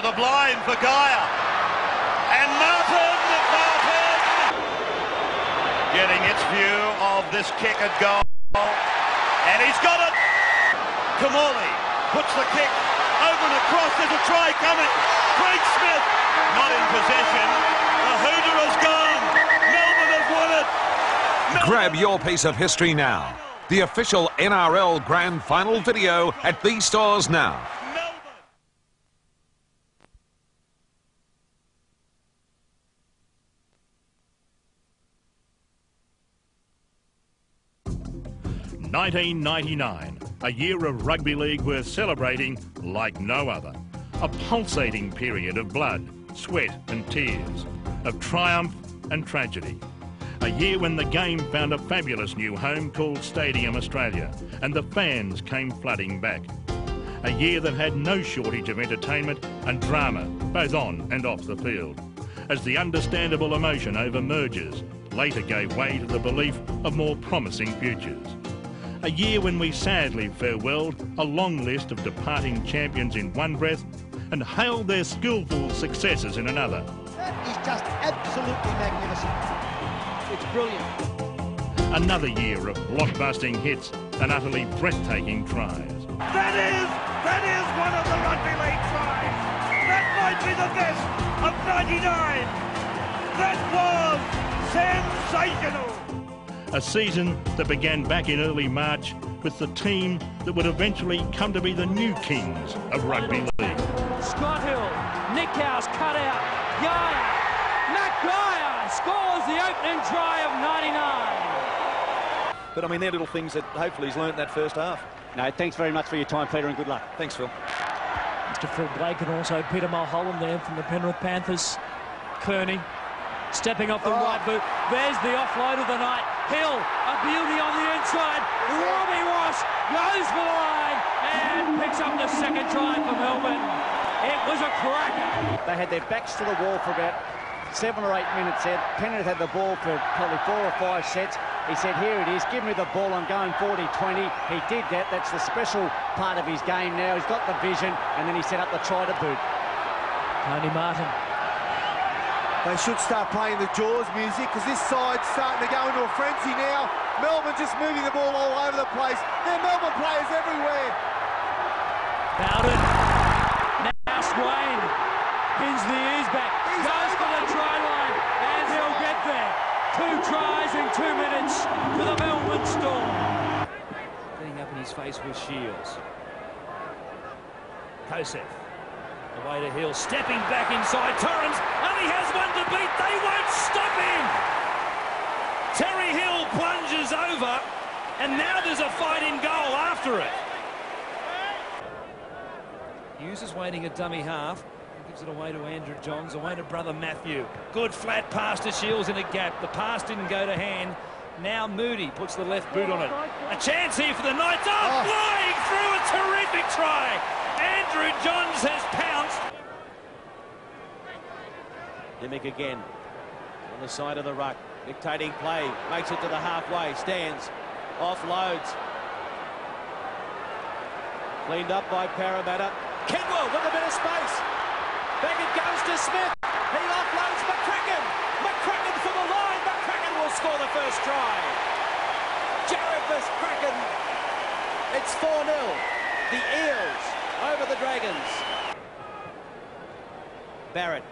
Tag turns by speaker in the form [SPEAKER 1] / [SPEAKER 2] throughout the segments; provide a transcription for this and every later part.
[SPEAKER 1] To the blind for Geyer. And Martin, Martin! Getting its view of this kick at goal. And he's got it! Kimmorley puts the kick over and across. There's a try coming. Craig Smith not in possession. The Hooter has gone. Melbourne have won it. Melbourne
[SPEAKER 2] Grab your piece of history now. The official NRL Grand Final video at these stores now.
[SPEAKER 3] 1999, a year of rugby league worth celebrating like no other. A pulsating period of blood, sweat and tears, of triumph and tragedy. A year when the game found a fabulous new home called Stadium Australia and the fans came flooding back. A year that had no shortage of entertainment and drama, both on and off the field. As the understandable emotion over mergers later gave way to the belief of more promising futures. A year when we sadly farewelled a long list of departing champions in one breath and hailed their skillful successes in another.
[SPEAKER 4] That is just absolutely magnificent. It's brilliant.
[SPEAKER 3] Another year of blockbusting hits and utterly breathtaking tries.
[SPEAKER 1] That is, that is one of the rugby league tries. That might be the best of 99. That was sensational.
[SPEAKER 3] A season that began back in early March with the team that would eventually come to be the new kings of rugby league.
[SPEAKER 5] Scott Hill, Nick House cut out, Geyer, Matt Geyer scores the opening try of 99.
[SPEAKER 6] But I mean, they're little things that hopefully he's learnt that first half.
[SPEAKER 7] No, thanks very much for your time, Peter, and good luck.
[SPEAKER 6] Thanks, Phil.
[SPEAKER 5] Mr. Phil Blake and also Peter Mulholland there from the Penrith Panthers. Kearney stepping off the oh. right boot. There's the offload of the night. Hill, a beauty on the inside. Robbie Ross goes for the line and picks up the second try for Melbourne. It was a cracker.
[SPEAKER 7] They had their backs to the wall for about seven or eight minutes. Penrith had the ball for probably four or five sets. He said, here it is, give me the ball, I'm going 40-20. He did that, that's the special part of his game now. He's got the vision, and then he set up the try to boot.
[SPEAKER 5] Tony Martin.
[SPEAKER 8] They should start playing the Jaws music because this side's starting to go into a frenzy now. Melbourne just moving the ball all over the place. There are Melbourne players everywhere.
[SPEAKER 5] Bowden. Now Swain. Pins the ears back. Goes for the try line. And he'll get there. Two tries in two minutes for the Melbourne Storm. Getting up in his face with Shields. Kosef. Away to Hill. Stepping back inside. Torrens. Only has one to beat. They won't stop him. Terry Hill plunges over. And now there's a fight in goal after it. Hughes is waiting a dummy half. He gives it away to Andrew Johns, away to brother Matthew. Good flat pass to Shields in a gap. The pass didn't go to hand. Now Moody puts the left boot on it. A chance here for the Knights. Oh, oh. flying through a terrific try. Andrew Johns has pounced.
[SPEAKER 9] Dimmick again on the side of the ruck, dictating play, makes it to the halfway, stands, offloads. Cleaned up by Parramatta. Kidwell with a bit of space. Back it goes to Smith. He offloads McCracken. McCracken for the line. McCracken will score the first try. Jarrod McCracken. It's 4-0. The Eels over the Dragons. Barrett.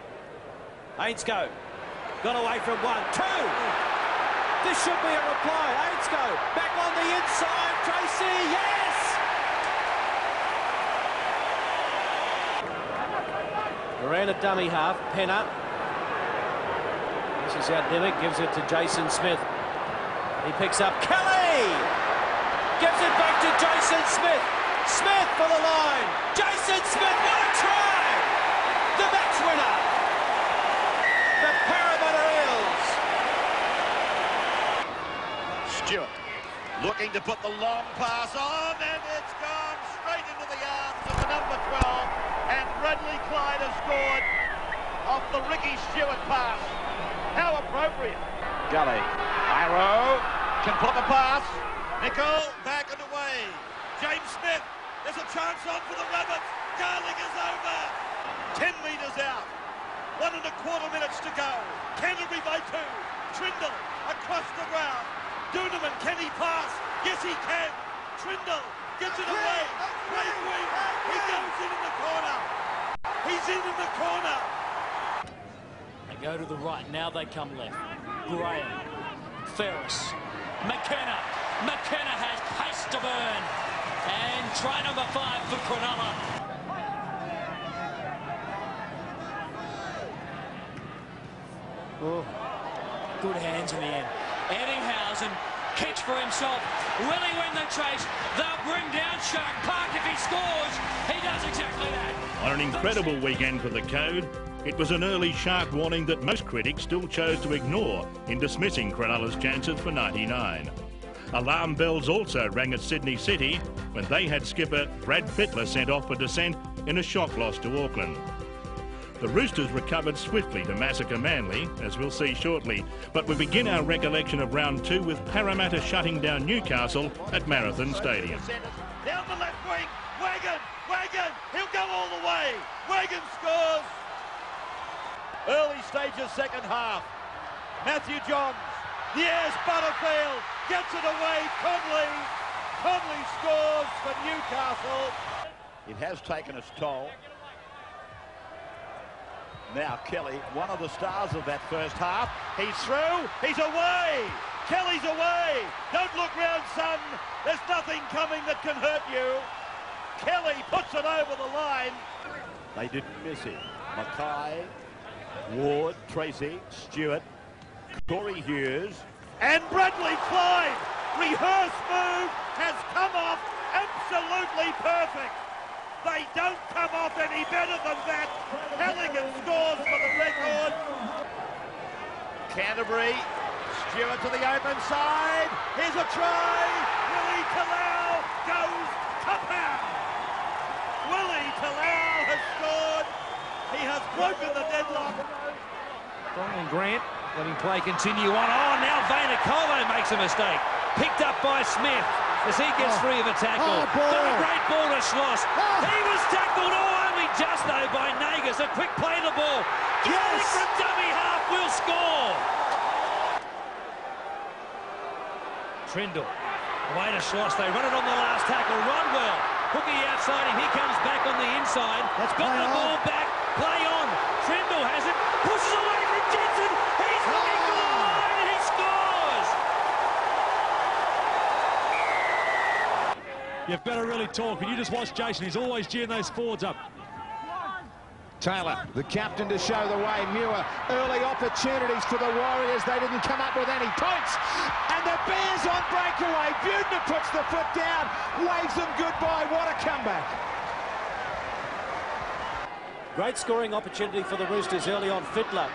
[SPEAKER 9] Ainscough. Got away from one. Two. This should be a reply. Ainscough back on the inside. Tracy. Yes. Ran a dummy half. Penner. This is how Dimmick gives it to Jason Smith. He picks up Kelly. Gives it back to Jason Smith. Smith for the line. Jason Smith, what a try! The match winner. The Parramatta Eels.
[SPEAKER 1] Stewart looking to put the long pass on, and it's gone straight into the arms of the number 12. And Bradley Clyde has scored off the Ricky Stewart pass. How appropriate.
[SPEAKER 8] Gully.
[SPEAKER 1] Arrow can put the pass. Nicol back and away. James Smith. There's a chance on for the Rabbits. Garling is over. 10 metres out. One and a quarter minutes to go. Canterbury by two. Trindall across the ground. Duneman, can he pass? Yes, he can. Trindall gets it away. Great wing. He goes in in the corner. He's in in the corner.
[SPEAKER 5] They go to the right. Now they come left. Graham. Ferris. McKenna. McKenna has pace to burn. And try number five for Cronulla. Oh, good hands in the end. Ettingshausen kicks for himself. Will he win the chase? They'll bring down Shark Park if he scores. He does exactly that.
[SPEAKER 3] On an incredible weekend for the Code, it was an early shark warning that most critics still chose to ignore in dismissing Cronulla's chances for 99. Alarm bells also rang at Sydney City when they had skipper Brad Fittler sent off for dissent in a shock loss to Auckland. The Roosters recovered swiftly to massacre Manly, as we'll see shortly, but we begin our recollection of round two with Parramatta shutting down Newcastle at Marathon Stadium.
[SPEAKER 1] Down the left wing, Wagon, Wagon, he'll go all the way. Wagon scores. Early stages, second half. Matthew Johns, yes, Butterfield gets it away. Conley, Conley scores for Newcastle. It has taken its toll. Now Kelly, one of the stars of that first half. He's through. He's away. Kelly's away. Don't look round, son. There's nothing coming that can hurt you. Kelly puts it over the line. They didn't miss him. Mackay, Ward, Tracy, Stewart, Corey Hughes, and Bradley Clyde. Rehearse move has come off absolutely perfect. They don't come off any better than that. Halligan scores for the record. Canterbury, Stewart to the open side. Here's a try. Willie Talau goes kapow. Willie Talau has scored. He has broken the deadlock.
[SPEAKER 10] Brian Grant letting play continue on. Oh, now Vainikolo makes a mistake. Picked up by Smith as he gets
[SPEAKER 8] Oh.
[SPEAKER 10] free of a tackle.
[SPEAKER 8] Oh,
[SPEAKER 10] a great ball to Schloss.
[SPEAKER 8] Oh.
[SPEAKER 10] He was tackled, oh, only just though by Nagas. A quick play the ball. Yes. from dummy half will score. Trindall. Away to Schloss. They run it on the last tackle. Rodwell. Hookey outside him. He comes back on the inside.
[SPEAKER 8] That's
[SPEAKER 10] Got the
[SPEAKER 8] on.
[SPEAKER 10] ball back. Play on. Trindall has it. Pushes away from Jensen. He's looking for the line and he scores.
[SPEAKER 11] You've got to really talk. And you just watch Jason. He's always gearing those forwards up.
[SPEAKER 12] Taylor, the captain to show the way. Muir, early opportunities for the Warriors. They didn't come up with any points. And the Bears on breakaway. Butner puts the foot down, waves them goodbye. What a comeback.
[SPEAKER 9] Great scoring opportunity for the Roosters early on. Fittler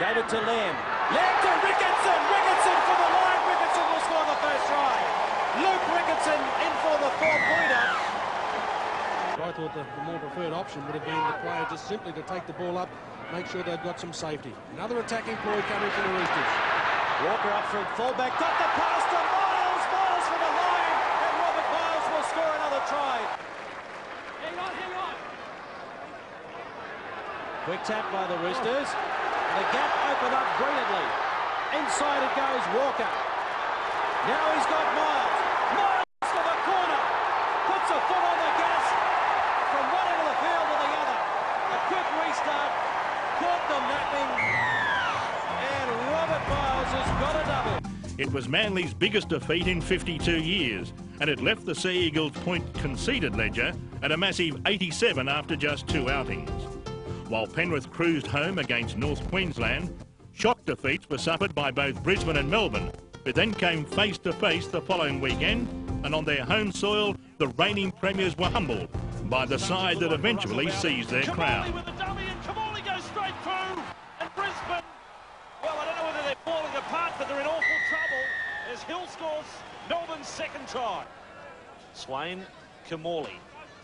[SPEAKER 9] gave it to Lam. Lam to Ricketson. Ricketson for the line. Ricketson will score the first try. Luke Ricketson in for the four-pointer.
[SPEAKER 11] I thought the, the more preferred option would have been the player just simply to take the ball up, make sure they've got some safety. Another attacking ploy coming from the Roosters.
[SPEAKER 9] Walker up from fullback. Got the pass to Miles. Miles for the line. And Robert Miles will score another try.
[SPEAKER 5] Hang on, hang on.
[SPEAKER 9] Quick tap by the Roosters. The gap opened up brilliantly. Inside it goes Walker. Now he's got Miles. Miles
[SPEAKER 3] was Manly's biggest defeat in 52 years, and it left the Sea Eagles' point conceded ledger at a massive 87 after just two outings. While Penrith cruised home against North Queensland, shock defeats were suffered by both Brisbane and Melbourne, who then came face to face the following weekend, and on their home soil, the reigning premiers were humbled by the side that eventually seized their crown.
[SPEAKER 1] with the dummy and Kimmorley goes straight through. And Brisbane, well, I don't know whether they're falling apart, but they're in awful trouble as Hill scores Melbourne's second try. Swain, Kimmorley,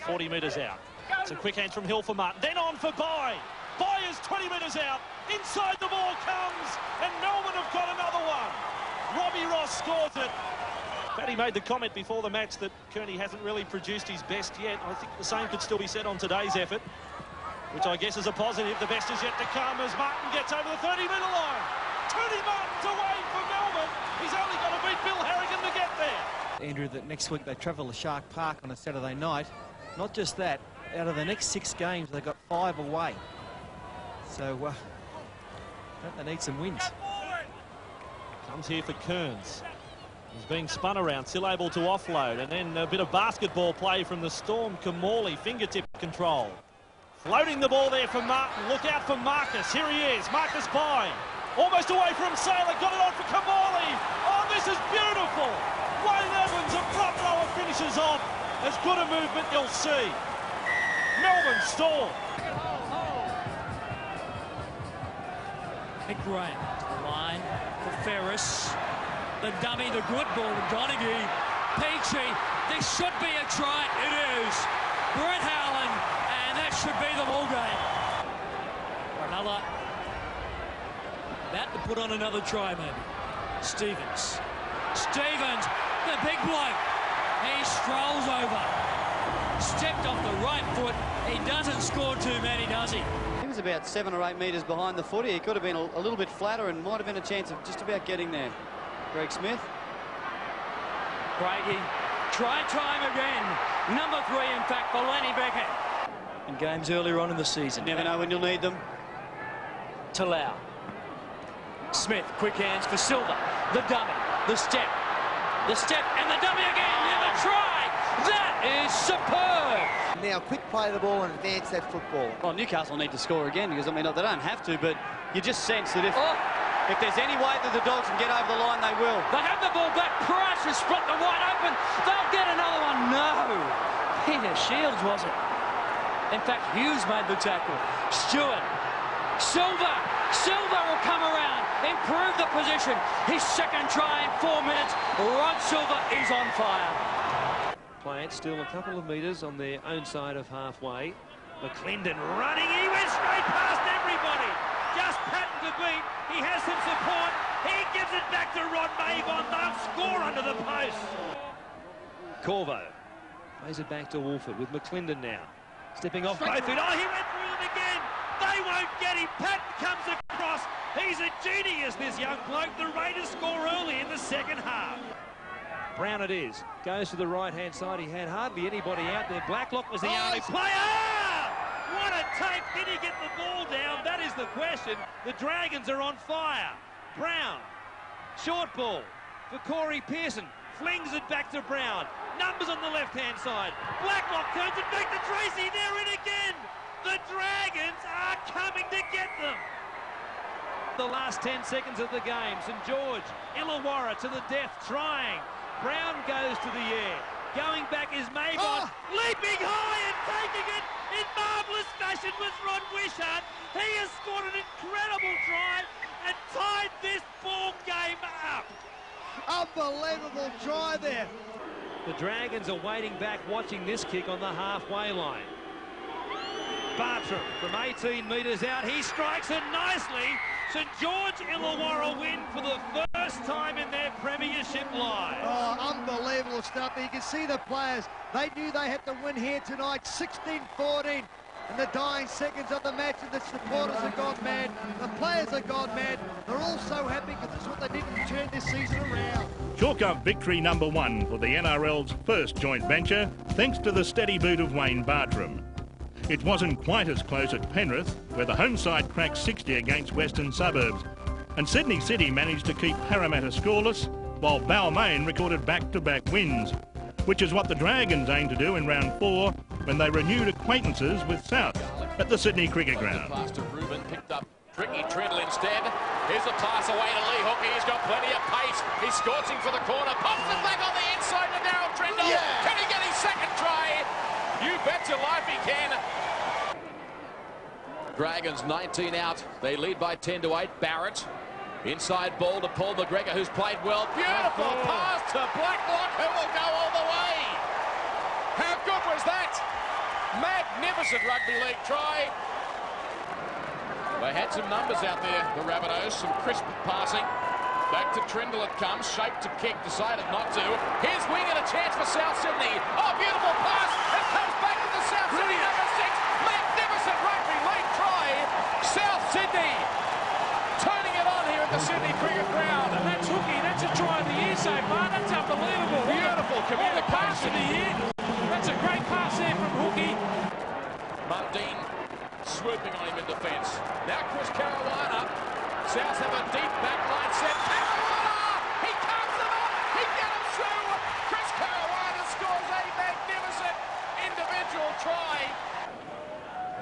[SPEAKER 1] 40 metres out. It's a quick hands from Hill for Martin. Then on for Bai. Bai is 20 metres out. Inside the ball comes, and Melbourne have got another one. Robbie Ross scores it. Paddy made the comment before the match that Kearney hasn't really produced his best yet. I think the same could still be said on today's effort.
[SPEAKER 13] which I guess is a positive. The best is yet to come as Martin gets over the 30-metre line. Tony Martin's away from Melbourne. He's only got to beat Bill Harrigan to get there.
[SPEAKER 7] Andrew, that next week they travel to Shark Park on a Saturday night. Not just that, out of the next six games, they've got five away. So, uh, don't they need some wins?
[SPEAKER 13] Comes here for Kearns. He's being spun around, still able to offload. And then a bit of basketball play from the Storm. Kimmorley, fingertip control. Floating the ball there for Martin. Look out for Marcus. Here he is. Marcus Pine. Almost away from Sailor. Got it on for Kimmorley. Oh, this is beautiful. Wayne Evans, a front rower, finishes off. As good a movement you'll see. Melbourne Storm.
[SPEAKER 5] Nick Graham the line for Ferris. The dummy, the good ball to Donaghy. Peachey, this should be a try. It is. Brett Howland, and that should be the ball game. Another. About to put on another try, maybe. Stevens. Stevens, the big bloke. He strolls over. Stepped off the right foot. He doesn't score too many, does he?
[SPEAKER 14] He was about seven or eight metres behind the footy. He could have been a, a, little bit flatter and might have been a chance of just about getting there. Greg Smith.
[SPEAKER 5] Craigie. Try time again. Number three, in fact, for Lenny Beckett. In games earlier on in the season.
[SPEAKER 14] Never know when you'll need them.
[SPEAKER 5] Talau. Smith, quick hands for Silva. The dummy, the step, the step, and the dummy again. Never try. That is superb.
[SPEAKER 15] Now, quick play the ball and advance that football.
[SPEAKER 14] Well, Newcastle need to score again because, I mean, they don't have to, but you just sense that if... Oh. If there's any way that the Dogs can get over the line, they will.
[SPEAKER 5] They have the ball back. Price has split them wide open. They'll get another one. No. Peter Shields, was it? In fact, Hughes made the tackle. Stewart. Silva. Silva will come around. Improve the position. His second try in four minutes. Rod Silva is on fire.
[SPEAKER 10] Plant still a couple of metres on their own side of halfway. McLinden running. He went straight past everybody. Just Patten to beat. He has some support. He gives it back to Rod Mavon. They'll score under the post. Corvo plays it back to Woolford with McLinden now. Stepping off both feet. Oh, he went through them again. They won't get him. Patten comes across. He's a genius, this young bloke. The Raiders score early in the second half. Brown it is. Goes to the right-hand side. He had hardly anybody out there. Blacklock was the oh, only player. What a take! Did he get the ball down? That is the question. The Dragons are on fire. Brown, short ball for Corey Pearson. Flings it back to Brown. Numbers on the left-hand side. Blacklock turns it back to Tracy. They're in again. The Dragons are coming to get them. The last 10 seconds of the game. St George, Illawarra to the death, trying. Brown goes to the air. Going back is Mavon, oh. leaping high and taking it in marvellous fashion was Ron Wishart. He has scored an incredible try and tied this ball game up.
[SPEAKER 15] Unbelievable try there.
[SPEAKER 10] The Dragons are waiting back, watching this kick on the halfway line. Bartrim from 18 metres out. He strikes it nicely. St George Illawarra win for the first time in their premiership lives.
[SPEAKER 15] Oh, unbelievable stuff. You can see the players. They knew they had to win here tonight, 16-14 in the dying seconds of the match, and the supporters are gone mad. The players are gone mad. They're all so happy because it's what they did to turn this season around.
[SPEAKER 3] Chalk up victory number one for the NRL's first joint venture, thanks to the steady boot of Wayne Bartrim. It wasn't quite as close at Penrith, where the home side cracked 60 against Western Suburbs, and Sydney City managed to keep Parramatta scoreless, while Balmain recorded back-to-back -back wins, which is what the Dragons aim to do in round four when they renewed acquaintances with South at the Sydney Cricket Ground.
[SPEAKER 16] Pass Ruben, picked up Tricky Trindall instead. Here's a pass away to Lee Hookey. He's got plenty of pace. He's scorching for the corner. Pops it back on the inside to Daryl Trindall. Yeah. Can he get his second try? You bet your life he can. Dragons 19 out. They lead by 10 to 8. Barrett. Inside ball to Paul McGregor, who's played well. Beautiful oh. pass to Blacklock, who will go all the way. How good was that? Magnificent rugby league try. They had some numbers out there, the Rabbitohs, some crisp passing. Back to Trindall it comes, shaped to kick, decided not to. Here's Wing and a chance for South Sydney. Oh, beautiful pass. It comes back to the South Sydney number six. Magnificent rugby Hookey turning it on here at the Sydney Cricket Ground.
[SPEAKER 3] And that's Hookey. That's a try of the year so far. That's unbelievable.
[SPEAKER 16] Beautiful communication.
[SPEAKER 3] pass of the year. That's a great pass there from Hookey.
[SPEAKER 16] Mundine swooping on him in defence. Now Chris Caruana. Souths have a deep back line set. Caruana! He comes them up. He gets through. Chris Caruana scores a magnificent individual try.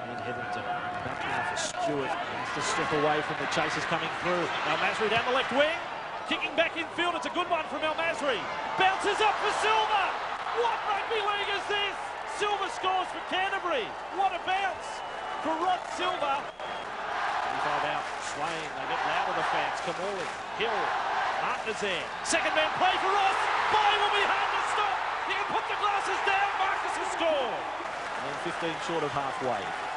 [SPEAKER 13] And Hetherington back now for Stewart. To step away from the chasers coming through. Now Masri down the left wing. Kicking back in field. It's a good one from El Masri. Bounces up for Silva. What rugby league is this? Silva scores for Canterbury. What a bounce for Rod Silva. 25 out. Swain. They get louder, the fans. Kimmorley. Hill. Martin is there. Second man play for Ross. Boy, will be hard to stop. You can put the glasses down. Marcus has scored. And then 15 short of halfway.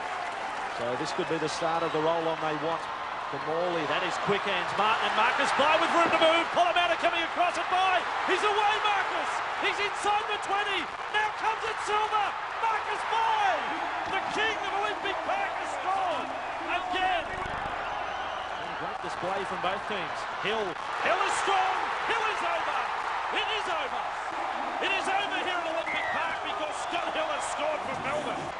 [SPEAKER 13] So this could be the start of the roll-on they want. For Morley, that is quick hands. Martin and Marcus Bai with room to move. Polamatta coming across it by. He's away, Marcus. He's inside the 20. Now comes it Silva. Marcus Bai. The king of Olympic Park has scored again. Great display from both teams. Hill. Hill is strong. Hill is over. It is over. It is over here at Olympic Park because Scott Hill has scored for Melbourne.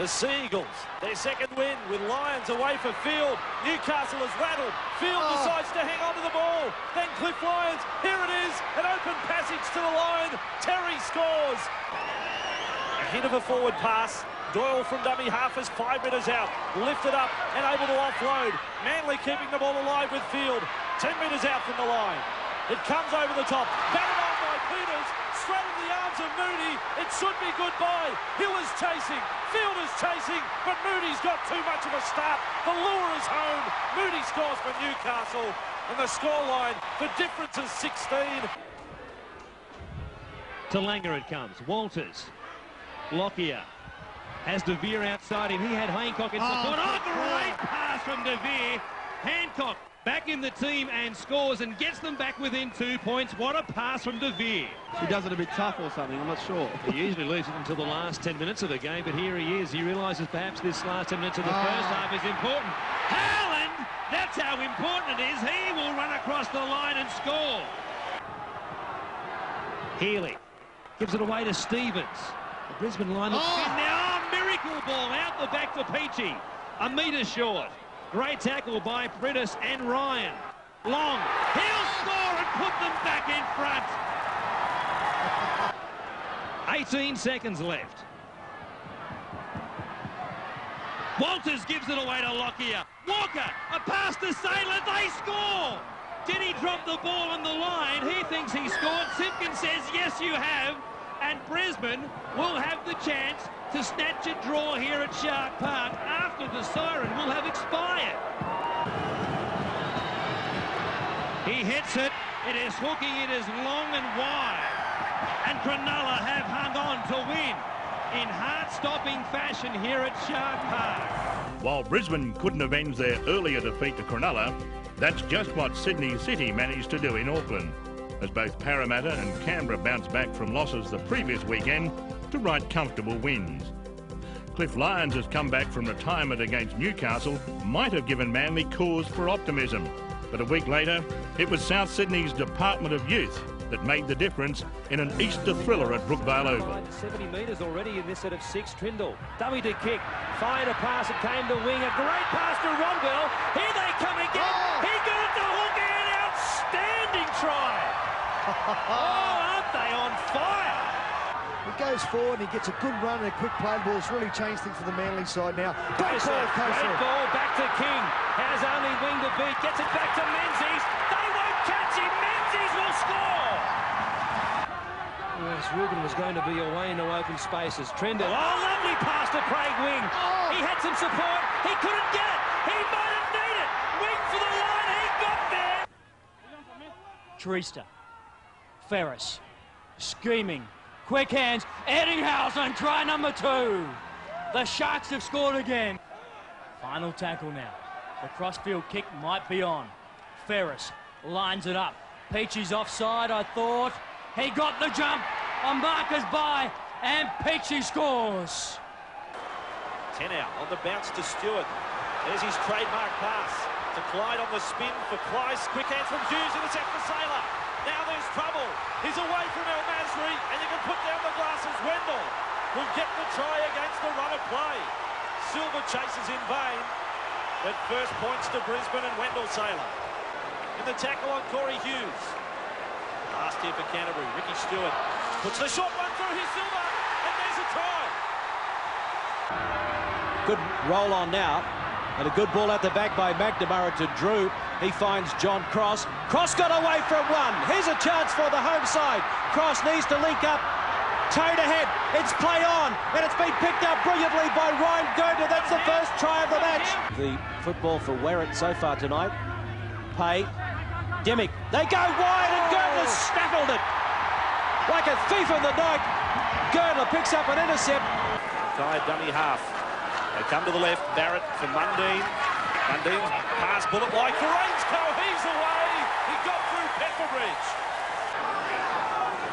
[SPEAKER 13] The Seagulls, their second win with Lyons away for Field. Newcastle has rattled. Field
[SPEAKER 8] Oh.
[SPEAKER 13] decides to hang on to the ball. Then Cliff Lyons, here it is, an open passage to the line. Terry scores. A hit of a forward pass. Doyle from dummy half is five metres out. Lifted up and able to offload. Manly keeping the ball alive with Field. Ten metres out from the line. It comes over the top. Batted on by Peters. Straight in the arms of Moody. It should be goodbye. Hill is chasing. Field is chasing. But Moody's got too much of a start. The lure is home. Moody scores for Newcastle. And the scoreline, the difference is 16.
[SPEAKER 10] To Langer it comes. Walters. Lockyer. Has De Vere outside him. He had Hancock in support. Oh, oh, great pass from De Vere. Hancock back in the team and scores and gets them back within two points. What a pass from De Vere.
[SPEAKER 17] He does it a bit tough or something, I'm not sure.
[SPEAKER 10] He usually leaves it until the last 10 minutes of the game, but here he is. He realises perhaps this last 10 minutes of the
[SPEAKER 17] Ah.
[SPEAKER 10] first half is important. Howland, that's how important it is. He will run across the line and score. Healy gives it away to Stevens. The Brisbane line looks
[SPEAKER 8] Oh.
[SPEAKER 10] thin now. Oh, miracle ball out the back to Peachey. A metre short. Great tackle by Priddis and Ryan. Long. He'll score and put them back in front. 18 seconds left. Walters gives it away to Lockyer. Walker, a pass to Sailor, they score! Did he drop the ball on the line? He thinks he scored. Simpkins says, yes, you have. And Brisbane will have the chance to snatch a draw here at Shark Park after the siren will have expired. He hits it. It is hooking. It is long and wide. And Cronulla have hung on to win in heart-stopping fashion here at Shark Park.
[SPEAKER 3] While Brisbane couldn't avenge their earlier defeat to Cronulla, that's just what Sydney City managed to do in Auckland, as both Parramatta and Canberra bounced back from losses the previous weekend to write comfortable wins. Cliff Lyons has come back from retirement against Newcastle, might have given Manly cause for optimism. But a week later, it was South Sydney's Department of Youth that made the difference in an Easter thriller at Brookvale Oval.
[SPEAKER 13] 70 metres already in this set of six. Trindall, dummy to kick, fired a pass, it came to wing, a great pass to Rodwell. Here they come again. Oh! He got it to Hooker, an outstanding try. oh, aren't they on fire?
[SPEAKER 8] He goes forward and he gets a good run and a quick play ball. It's really changed things for the Manly side now. Great
[SPEAKER 13] Kosar,
[SPEAKER 8] ball,
[SPEAKER 13] great ball back to King. Has only wing to beat. Gets it back to Menzies. They won't catch him. Menzies will score. Yes, Ruben was going to be away into open spaces. Trindall. Oh, lovely pass to Craig Wing. Oh. He had some support. He couldn't get it. He might have needed it. Wing for the line. He got there.
[SPEAKER 5] Trista. Ferris. Scheming. Quick hands. Ettingshausen, try number two. The Sharks have scored again. Final tackle now. The crossfield kick might be on. Ferris lines it up. Peachey's offside, I thought. He got the jump on Marcus Bai, and Peachey scores.
[SPEAKER 13] 10 out on the bounce to Stewart. There's his trademark pass. To Clyde on the spin for Price. Quick hands from Hughes in the set for Sailor. Now there's trouble. He's away from El Masri, and you can put down the glasses. Wendell will get the try against the run of play. Silva chases in vain. But first points to Brisbane and Wendell Sailor. And the tackle on Corey Hughes. Last here for Canterbury. Ricky Stewart puts the short one through his silver, and there's a try.
[SPEAKER 9] Good roll on now. And a good ball at the back by McNamara to Drew. He finds John Cross. Cross got away from one. Here's a chance for the home side. Cross needs to link up. Towed ahead. It's play on. And it's been picked up brilliantly by Ryan Girdler. That's the first try of the match. The football for Werrett so far tonight. Pay. Dimmick. They go wide and Girdler oh. snaffled it. Like a thief in the night. Girdler picks up an intercept.
[SPEAKER 13] Tired dummy half. They come to the left. Barrett for Mundine. Mundine pass bullet like for Ainscough. He's away. He got through Pepperbridge.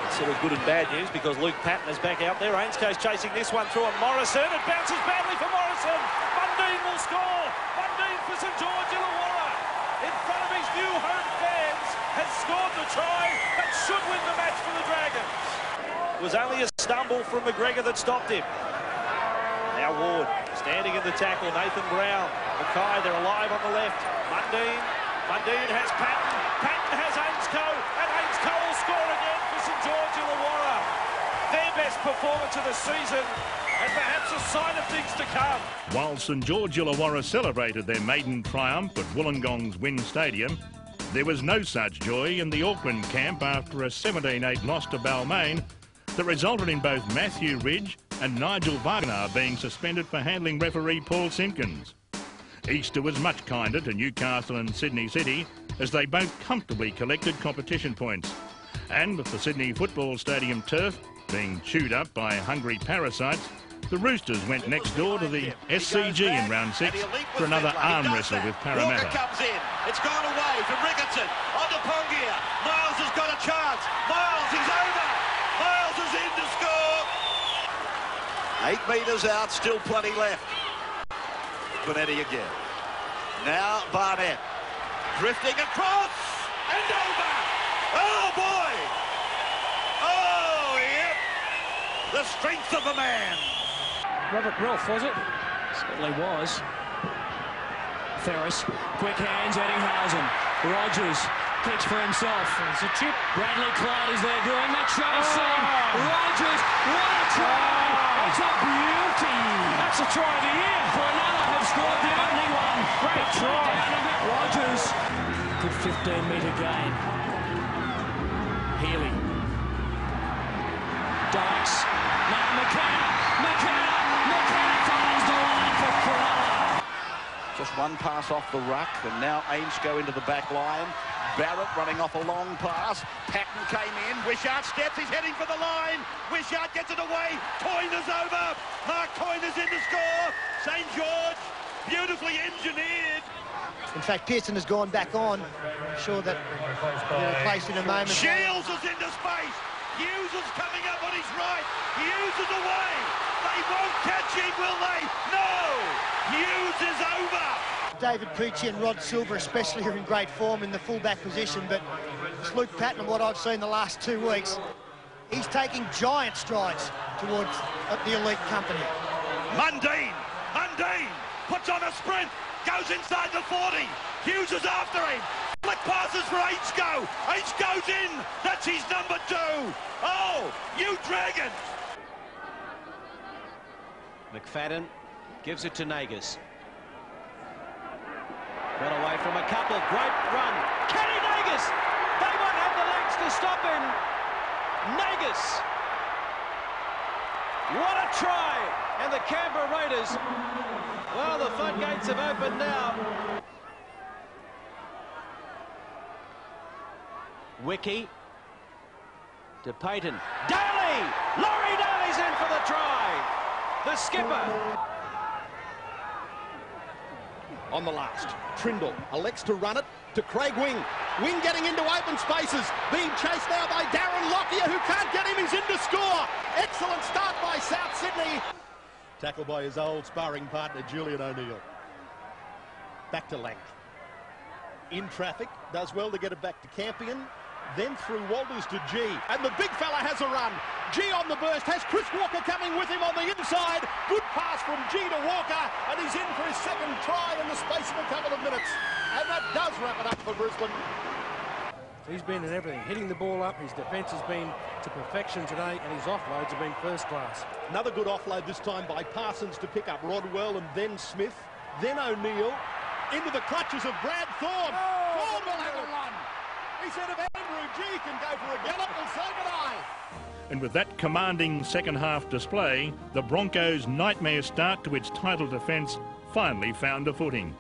[SPEAKER 13] It's sort of good and bad news because Luke Patten is back out there. Ainscough's chasing this one through on Morrison. It bounces badly for Morrison. Mundine will score. Mundine for St George Illawarra. In front of his new home fans has scored the try that should win the match for the Dragons. It was only a stumble from McGregor that stopped him. Now Ward standing in the tackle. Nathan Brown. Mackay, they're alive on the left. Mundine. Mundine has Patten. Patten has Ainscough. And Ainscough will score again for St George Illawarra. Their best performance of the season. And perhaps a sign of things to come.
[SPEAKER 3] While St George Illawarra celebrated their maiden triumph at Wollongong's WIN Stadium, there was no such joy in the Auckland camp after a 17-8 loss to Balmain that resulted in both Matthew Ridge and Nigel Wagner being suspended for handling referee Paul Simpkins. Easter was much kinder to Newcastle and Sydney City as they both comfortably collected competition points. And with the Sydney Football Stadium turf being chewed up by hungry parasites, the Roosters went next door to the SCG in round six for another arm wrestle with Parramatta.
[SPEAKER 1] Walker comes in. It's gone away from Ricketson. On to Pongia. Miles has got a chance. Miles is over. Miles is in to score. Eight metres out, still plenty left. Bonetti again. Now Barnett. Drifting across and over. Oh boy. Oh, yep. The strength of a man.
[SPEAKER 5] Robert Rolfe, was it? Certainly was. Ferris, quick hands, Ettingshausen. Rogers kicks for himself. Oh, it's a chip. Bradley Clyde is there doing the oh. chasing. Rogers, what a try! It's a beauty. That's a try of the year. For another have scored the only one. Great try. Rogers. Good 15 metre gain. Healy. Dykes. Now McKenna. McKenna. McKenna finds the line for Cronulla.
[SPEAKER 1] Just one pass off the ruck, and now Ainscough into the back line. Barrett running off a long pass. Patten came in. Wishart steps. He's heading for the line. Wishart gets it away. Coyne's over. Mark Coyne's in to score. St. George, beautifully engineered.
[SPEAKER 8] In fact, Pearson has gone back on. Sure that be replaced in a moment.
[SPEAKER 1] Shields is into space. Hughes is coming up on his right. Hughes is away. They won't catch him, will they? No! Hughes is over.
[SPEAKER 8] David Peachey and Rod Silva especially are in great form in the fullback position, but it's Luke Patten, what I've seen the last two weeks, he's taking giant strides towards the elite company.
[SPEAKER 1] Mundine, Mundine puts on a sprint, goes inside the 40. Hughes is after him. Flick passes for H go. H goes in. That's his number two. Oh, you dragon.
[SPEAKER 9] McFadden gives it to Nagas. Got away from a couple. Great run. Kenny Nagas! They won't have the legs to stop him. Nagas! What a try! And the Canberra Raiders, well, the floodgates have opened now. Wiki to Payton. Daley! Laurie Daley's in for the try! The skipper.
[SPEAKER 11] On the last, Trindall elects to run it to Craig Wing. Wing getting into open spaces, being chased now by Darren Lockyer, who can't get him, he's in to score. Excellent start by South Sydney. Tackled by his old sparring partner, Julian O'Neill. Back to length. in traffic, does well to get it back to Campion, then through Walters to Gee. And the big fella has a run. Gee on the burst, has Chris Walker coming with him on the inside. Good pass from Gee to Walker, and he's in for his second try in the space of a couple of minutes. And that does wrap it up for Brisbane.
[SPEAKER 18] He's been in everything, hitting the ball up. His defence has been to perfection today, and his offloads have been first class.
[SPEAKER 11] Another good offload this time by Parsons to pick up Rodwell and then Smith, then O'Neill, into the clutches of Brad Thorn. Oh, Thorn will have a run. He said if Andrew Gee can go for a gallop, we'll say goodbye.
[SPEAKER 3] And with that commanding second half display, the Broncos' nightmare start to its title defence finally found a footing.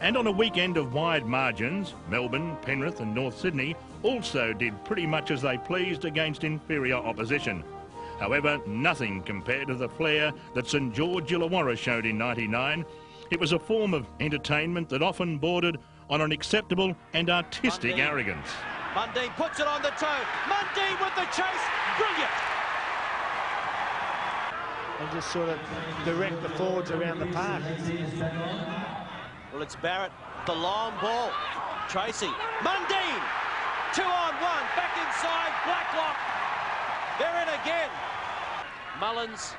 [SPEAKER 3] And on a weekend of wide margins, Melbourne, Penrith and North Sydney also did pretty much as they pleased against inferior opposition. However, nothing compared to the flair that St George Illawarra showed in 99. It was a form of entertainment that often bordered on an acceptable and artistic arrogance.
[SPEAKER 9] Mundine puts it on the toe. Mundine with the chase. Brilliant.
[SPEAKER 19] And just sort of direct the forwards around the park.
[SPEAKER 9] Well, it's Barrett, the long ball. Tracy, Mundine, two on one, back inside, Blacklock. They're in again. Mullins,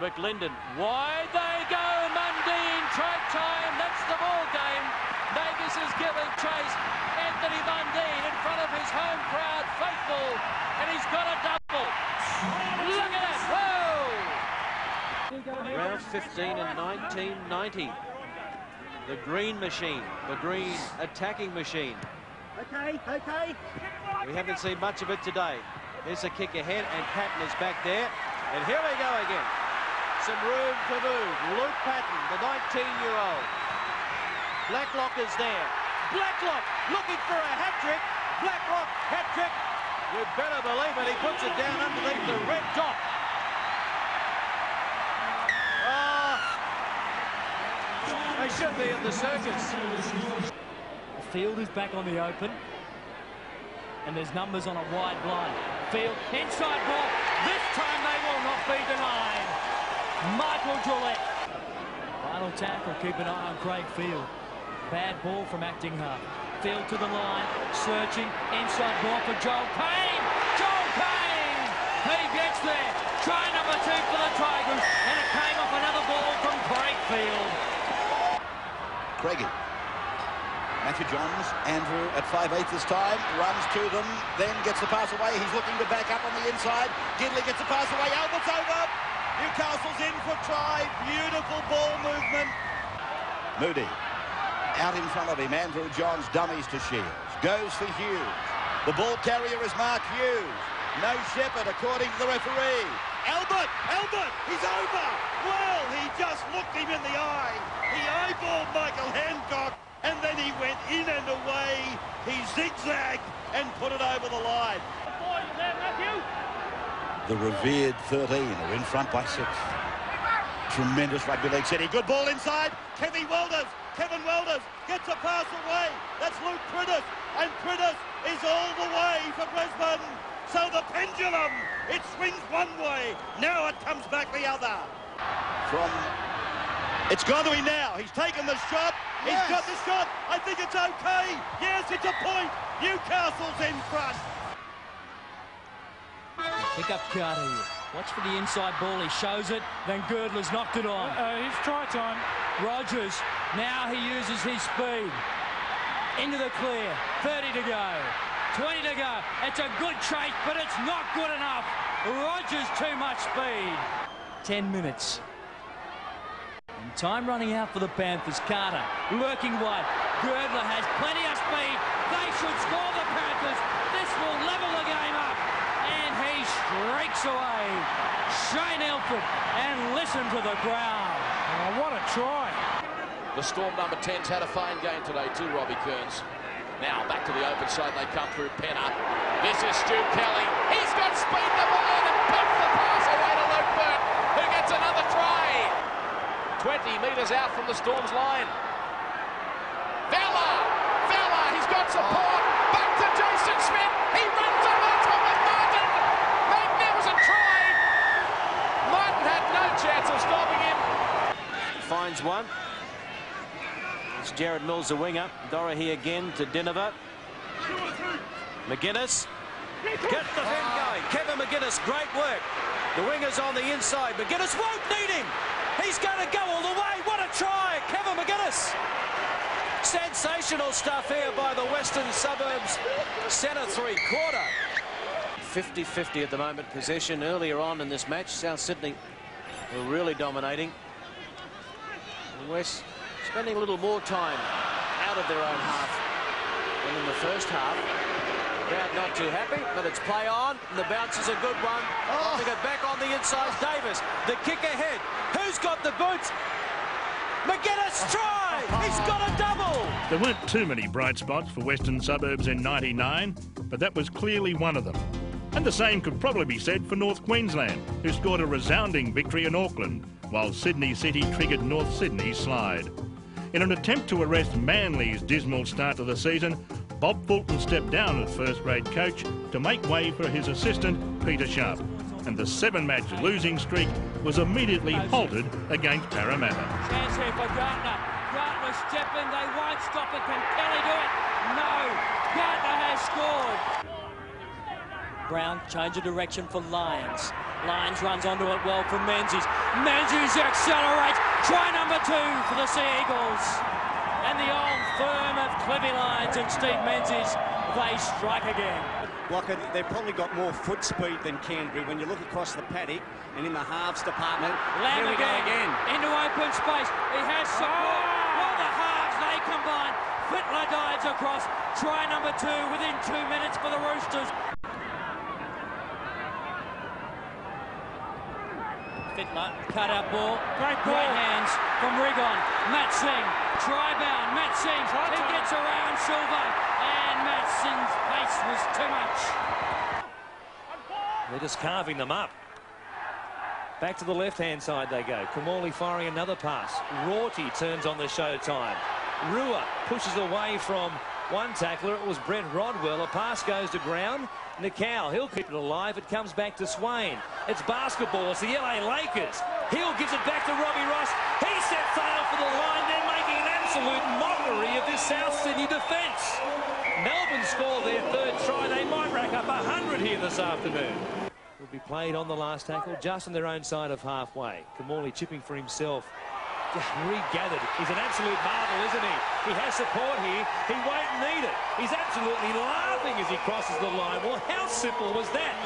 [SPEAKER 9] McLinden, wide they go, Mundine, trade time, that's the ball game. Nagas is giving chase. Anthony Mundine in front of his home crowd, faithful, and he's got a double. Look at that, whoa! Round 15 in 1990. The green machine, the green attacking machine.
[SPEAKER 19] Okay, okay.
[SPEAKER 9] We haven't seen much of it today. There's a kick ahead, and Patten is back there. And here we go again. Some room to move. Luke Patten, the 19-year-old. Blacklock is there. Blacklock looking for a hat-trick. Blacklock, hat-trick. You better believe it. He puts it down underneath the red dot. Oh, they should be in the circus.
[SPEAKER 5] The field is back on the open. And there's numbers on a wide line. Field, inside ball. This time they will not be denied. Michael Gillette. Final tackle, keep an eye on Craig Field. Bad ball from acting half. Field to the line, searching, inside ball for Joel Payne. Joel Payne! He gets there. Try number two for the Tigers, and it came off another ball from Craig Field.
[SPEAKER 20] Craigie. Matthew Johns, Andrew at 5'8 this time, runs to them, then gets the pass away. He's looking to back up on the inside. Gidley gets the pass away. Albert's over. Newcastle's in for try. Beautiful ball movement. Moody. Out in front of him, Andrew Johns dummies to Shields. Goes for Hughes. The ball carrier is Mark Hughes. No Shepherd, according to the referee.
[SPEAKER 1] Albert, Albert, he's over. Well, he just looked him in the eye. He eyeballed Michael Hancock, and then he went in and away. He zigzagged and put it over the line.
[SPEAKER 20] The revered 13 are in front by six. Tremendous rugby league city. Good ball inside.
[SPEAKER 1] Kevin Walters, Kevin Walters gets a pass away. That's Luke Priddis, and Priddis is all the way for Brisbane. So the pendulum, it swings one way. Now it comes back the other.
[SPEAKER 20] From
[SPEAKER 1] It's got to be now. He's taken the shot. He's
[SPEAKER 15] Yes.
[SPEAKER 1] got the shot. I think it's okay. Yes, it's a point. Newcastle's in front.
[SPEAKER 5] Pick up Carter here. Watch for the inside ball. He shows it. Then Girdler's knocked it on. Uh, it's try time. Rogers. Now he uses his speed. Into the clear. 30 to go. 20 to go. It's a good chase, but it's not good enough. Rogers too much speed. 10 minutes. And time running out for the Panthers. Carter lurking wide. Girdler has plenty of speed. They should score the Panthers. This will level the game up. And he streaks away. Shane Elford. And listen to the crowd. Oh, what a try.
[SPEAKER 16] The Storm number 10's had a fine game today too, Robbie Kearns. Now back to the open side, they come through Penner. This is Stu Kelly. He's got speed to line and pumps the pass away to Luke Burt, who gets another try. 20 metres out from the Storm's line. Vella! Vella, he's got support. Back to Jason Smith. He runs over the top of Martin. Magnificent try. Martin had no chance of stopping him.
[SPEAKER 9] Finds one. It's Jared Mills, the winger. Dorahy again to Dinova. McGuinness. Get the thing ah. going. Kevin McGuinness, great work. The winger's on the inside. McGuinness won't need him. He's going to go all the way. What a try, Kevin McGuinness. Sensational stuff here by the Western Suburbs centre three-quarter. 50-50 at the moment possession earlier on in this match. South Sydney were really dominating. West spending a little more time out of their own half than in the first half. Crowd not too happy, but it's play on. And the bounce is a good one. Oh. Popping it back on the inside. Davis, the kick ahead. Who's got the boots? McGuinness try! He's got a double!
[SPEAKER 3] There weren't too many bright spots for Western Suburbs in 99, but that was clearly one of them. And the same could probably be said for North Queensland, who scored a resounding victory in Auckland, while Sydney City triggered North Sydney's slide. In an attempt to arrest Manly's dismal start to the season, Bob Fulton stepped down as first-grade coach to make way for his assistant, Peter Sharp. And the seven-match losing streak was immediately halted against Parramatta.
[SPEAKER 5] Chance here for Gartner. Gartner stepping. They won't stop it. Can Kelly do it? No. Gartner has scored. Brown change of direction for Lyons. Lyons runs onto it well from Menzies. Menzies accelerates. Try number two for the Sea Eagles. And the old firm of Cliffy Lyons and Steve Menzies, they strike again.
[SPEAKER 19] Blocker, they've probably got more foot speed than Canterbury when you look across the paddock and in the halves department.
[SPEAKER 5] Lam
[SPEAKER 19] here we
[SPEAKER 5] again,
[SPEAKER 19] go again.
[SPEAKER 5] Into open space. He has support. Well, the halves, they combine. Fittler dives across. Try number two within two minutes for the Roosters. Fittler, cut out ball. Great ball. Great hands from Rigon. Matt Sing, try bound. Matt Sing, he gets around Silva. And Matt Sing's pace was too much.
[SPEAKER 10] They're just carving them up. Back to the left-hand side they go. Kimmorley firing another pass. Roarty turns on the showtime. Rua pushes away from one tackler. It was Brent Rodwell. A pass goes to ground. Nikau, he'll keep it alive. It comes back to Swain. It's basketball. It's the LA Lakers. Hill gives it back to Robbie Ross. He sets sail for the line. They're making an absolute mockery of this South Sydney defence. Melbourne score their third try. They might rack up 100 here this afternoon. Will be played on the last tackle, just on their own side of halfway. Kimmorley chipping for himself just regathered. He's an absolute marvel, isn't he? He has support here. He won't need it. He's absolutely laughing as he crosses the line. Well, how simple was that?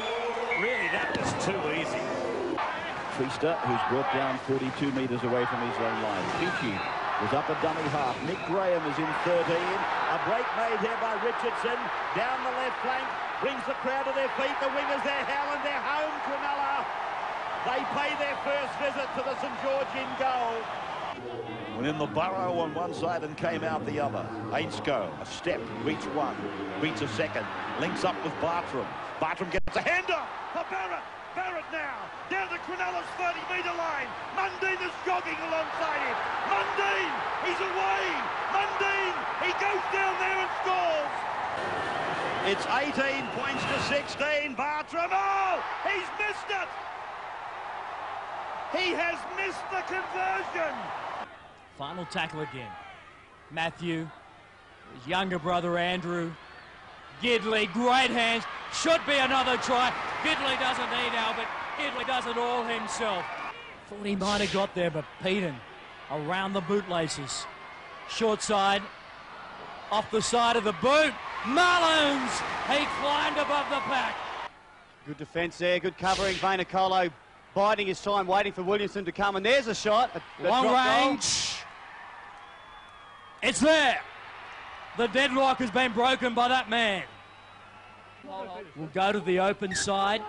[SPEAKER 10] Really, that was too easy.
[SPEAKER 20] Feaster, who's brought down 42 metres away from his own line. Peachey was up a dummy half. Nick Graham is in 13. A break made here by Richardson. Down the left flank. Brings the crowd to their feet. The wingers, they're howling. They're home, Cronulla. They pay their first visit to the St George in goal. Went in the burrow on one side and came out the other. Ainscough, a step, beats one, beats a second, links up with Bartrim. Bartrim gets a hander for Barrett. Barrett now, down to Cronulla's 30-metre line. Mundine is jogging alongside him. Mundine, he's away. Mundine, he goes down there and scores. It's 18 points to 16. Bartrim, oh, he's missed it. He has missed the conversion.
[SPEAKER 5] Final tackle again. Matthew, his younger brother Andrew, Gidley, great hands. Should be another try. Gidley doesn't need Albert. Gidley does it all himself. Thought he might have got there, but Peden around the bootlaces. Short side, off the side of the boot. Mullins, he climbed above the pack.
[SPEAKER 19] Good defence there, good covering. Vainacolo biding his time, waiting for Williamson to come. And there's a shot. A, a
[SPEAKER 5] Long range. It's there. The deadlock has been broken by that man. We'll go to the open side.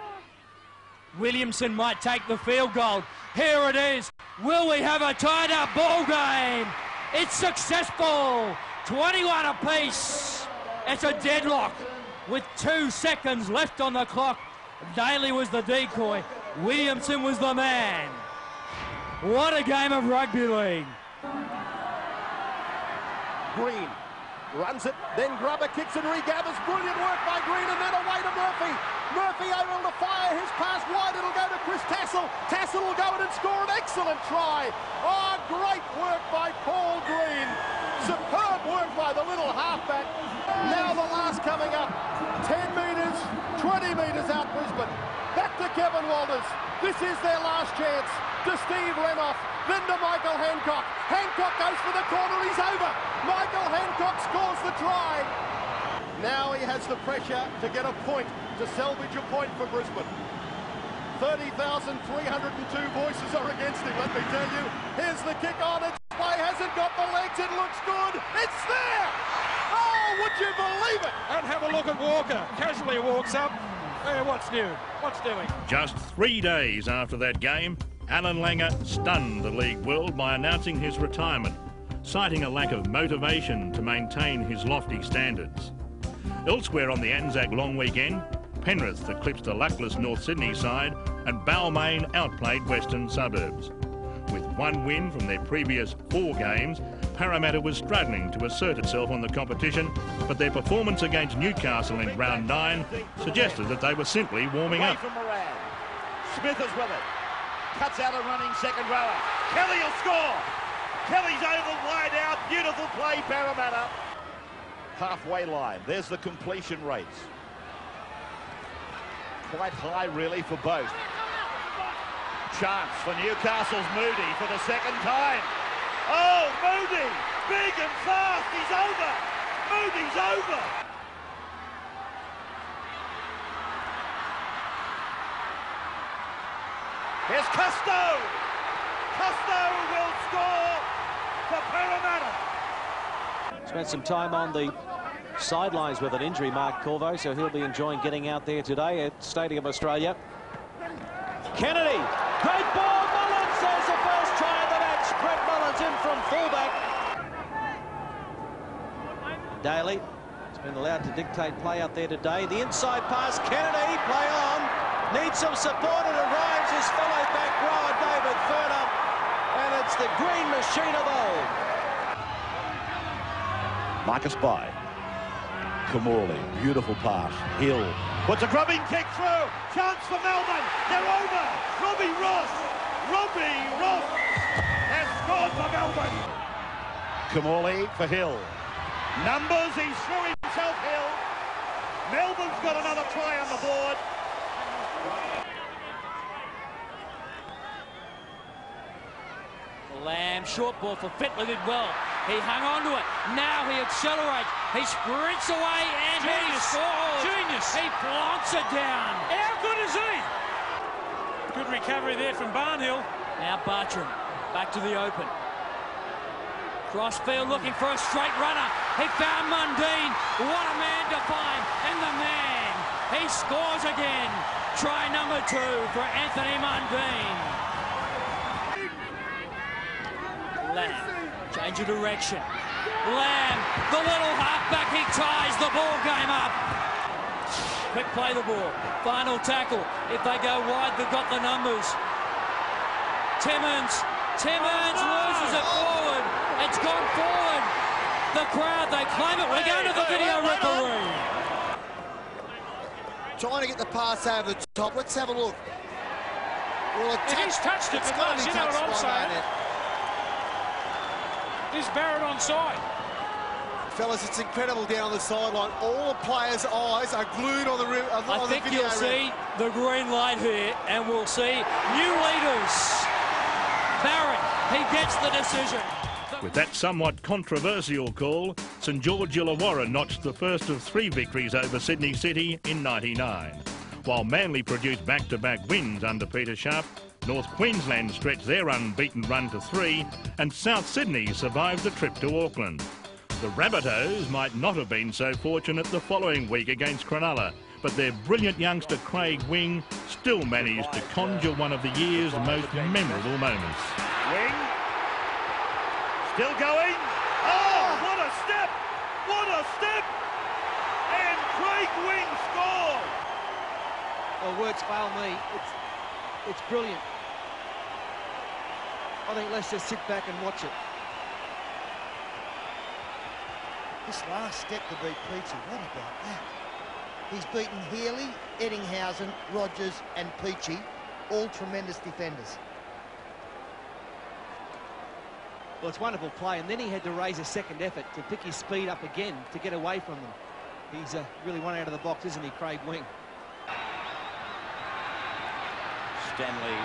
[SPEAKER 5] Williamson might take the field goal. Here it is. Will we have a tied up ball game? It's successful. 21 apiece. It's a deadlock with two seconds left on the clock. Daley was the decoy. Williamson was the man. What a game of rugby league.
[SPEAKER 11] Green runs it, then Grubber kicks and regathers. Brilliant work by Green, and then away to Murphy. Murphy able to fire his pass wide. It'll go to Chris Tassel. Tassel will go in and score an excellent try. Oh, great work by Paul Green. Superb work by the little halfback. Now the last coming up. 10 metres, 20 metres out Brisbane. Back to Kevin Walters. This is their last chance. To Steve Renouf. Then to Michael Hancock. Hancock goes for the corner. He's over. Michael Hancock scores the try. Now he has the pressure to get a point, to salvage a point for Brisbane. 30,302 voices are against him, let me tell you. Here's the kick on it. Play hasn't got the legs. It looks good. It's there. Oh, would you believe it?
[SPEAKER 13] And have a look at Walker. Casually walks up. Hey, what's new? What's doing?
[SPEAKER 3] Just three days after that game, Allan Langer stunned the league world by announcing his retirement, citing a lack of motivation to maintain his lofty standards. Elsewhere on the Anzac long weekend, Penrith eclipsed a luckless North Sydney side and Balmain outplayed Western Suburbs. With one win from their previous four games, Parramatta was struggling to assert itself on the competition, but their performance against Newcastle in round nine suggested that they were simply warming up.
[SPEAKER 1] Smith is with it. Cuts out a running second rower. Kelly will score. Kelly's over wide out. Beautiful play, Parramatta.
[SPEAKER 20] Halfway line. There's the completion rates. Quite high, really, for both.
[SPEAKER 1] Chance for Newcastle's Moody for the second time. Oh, Moody! Big and fast. He's over. Moody's over. Here's Custo. Custo will score for Parramatta.
[SPEAKER 9] Spent some time on the sidelines with an injury, Mark Corvo, so he'll be enjoying getting out there today at Stadium Australia. Kennedy, great ball. Mullins says the first try of the match. Brett Mullins in from fullback. Daley has been allowed to dictate play out there today. The inside pass, Kennedy, play on. Needs some support and arrives his fellow back rower, David Furner. And it's the green machine of old.
[SPEAKER 20] Marcus Bai. Kimmorley, beautiful pass. Hill.
[SPEAKER 1] Puts a grubbing kick through. Chance for Melbourne. They're over. Robbie Ross. Robbie Ross has scored for Melbourne.
[SPEAKER 20] Kimmorley for Hill.
[SPEAKER 1] Numbers, he's through himself, Hill. Melbourne's got another try on the board.
[SPEAKER 5] Lam, short ball for Fittler did well. He hung on to it. Now he accelerates. He sprints away and he scores.
[SPEAKER 21] Genius.
[SPEAKER 5] He plonks it down.
[SPEAKER 21] How good is he? Good recovery there from Barnhill.
[SPEAKER 5] Now Bartrim back to the open. Crossfield looking for a straight runner. He found Mundine. What a man to find. And the man, he scores again. Try number two for Anthony Mundine. Lam, change of direction. Lam, the little halfback, he ties the ball game up. Quick play the ball. Final tackle. If they go wide, they've got the numbers. Timmins. Timmins oh, loses it forward. It's gone forward. The crowd, they claim it. We're going to the video referee.
[SPEAKER 15] Trying to get the pass over the top. Let's have a look. Well,
[SPEAKER 21] If he's touched it,
[SPEAKER 15] it's
[SPEAKER 21] it was.
[SPEAKER 15] be
[SPEAKER 21] You know what I'm saying?
[SPEAKER 15] Barnett.
[SPEAKER 21] Is Barrett onside?
[SPEAKER 15] Fellas, it's incredible down the sideline. All the players' eyes are glued on the, ri- on
[SPEAKER 5] I
[SPEAKER 15] the
[SPEAKER 5] think
[SPEAKER 15] video
[SPEAKER 5] you'll see the green light here, and we'll see new leaders. Barrett, he gets the decision.
[SPEAKER 3] With that somewhat controversial call, St George Illawarra notched the first of three victories over Sydney City in 99. While Manly produced back-to-back wins under Peter Sharp, North Queensland stretched their unbeaten run to three, and South Sydney survived the trip to Auckland. The Rabbitohs might not have been so fortunate the following week against Cronulla, but their brilliant youngster Craig Wing still managed to conjure one of the year's most memorable moments.
[SPEAKER 1] Wing. Still going. Oh, what a step! What a step! And Craig Wing scored.
[SPEAKER 7] Well, words fail me. It's, it's brilliant. I think let's just sit back and watch it.
[SPEAKER 8] This last step to beat Peachey, what about that? He's beaten Healy, Ettingshausen, Rogers and Peachey, all tremendous defenders.
[SPEAKER 7] Well, it's wonderful play, and then he had to raise a second effort to pick his speed up again to get away from them. He's uh, really one out of the box, isn't he, Craig Wing?
[SPEAKER 1] Stanley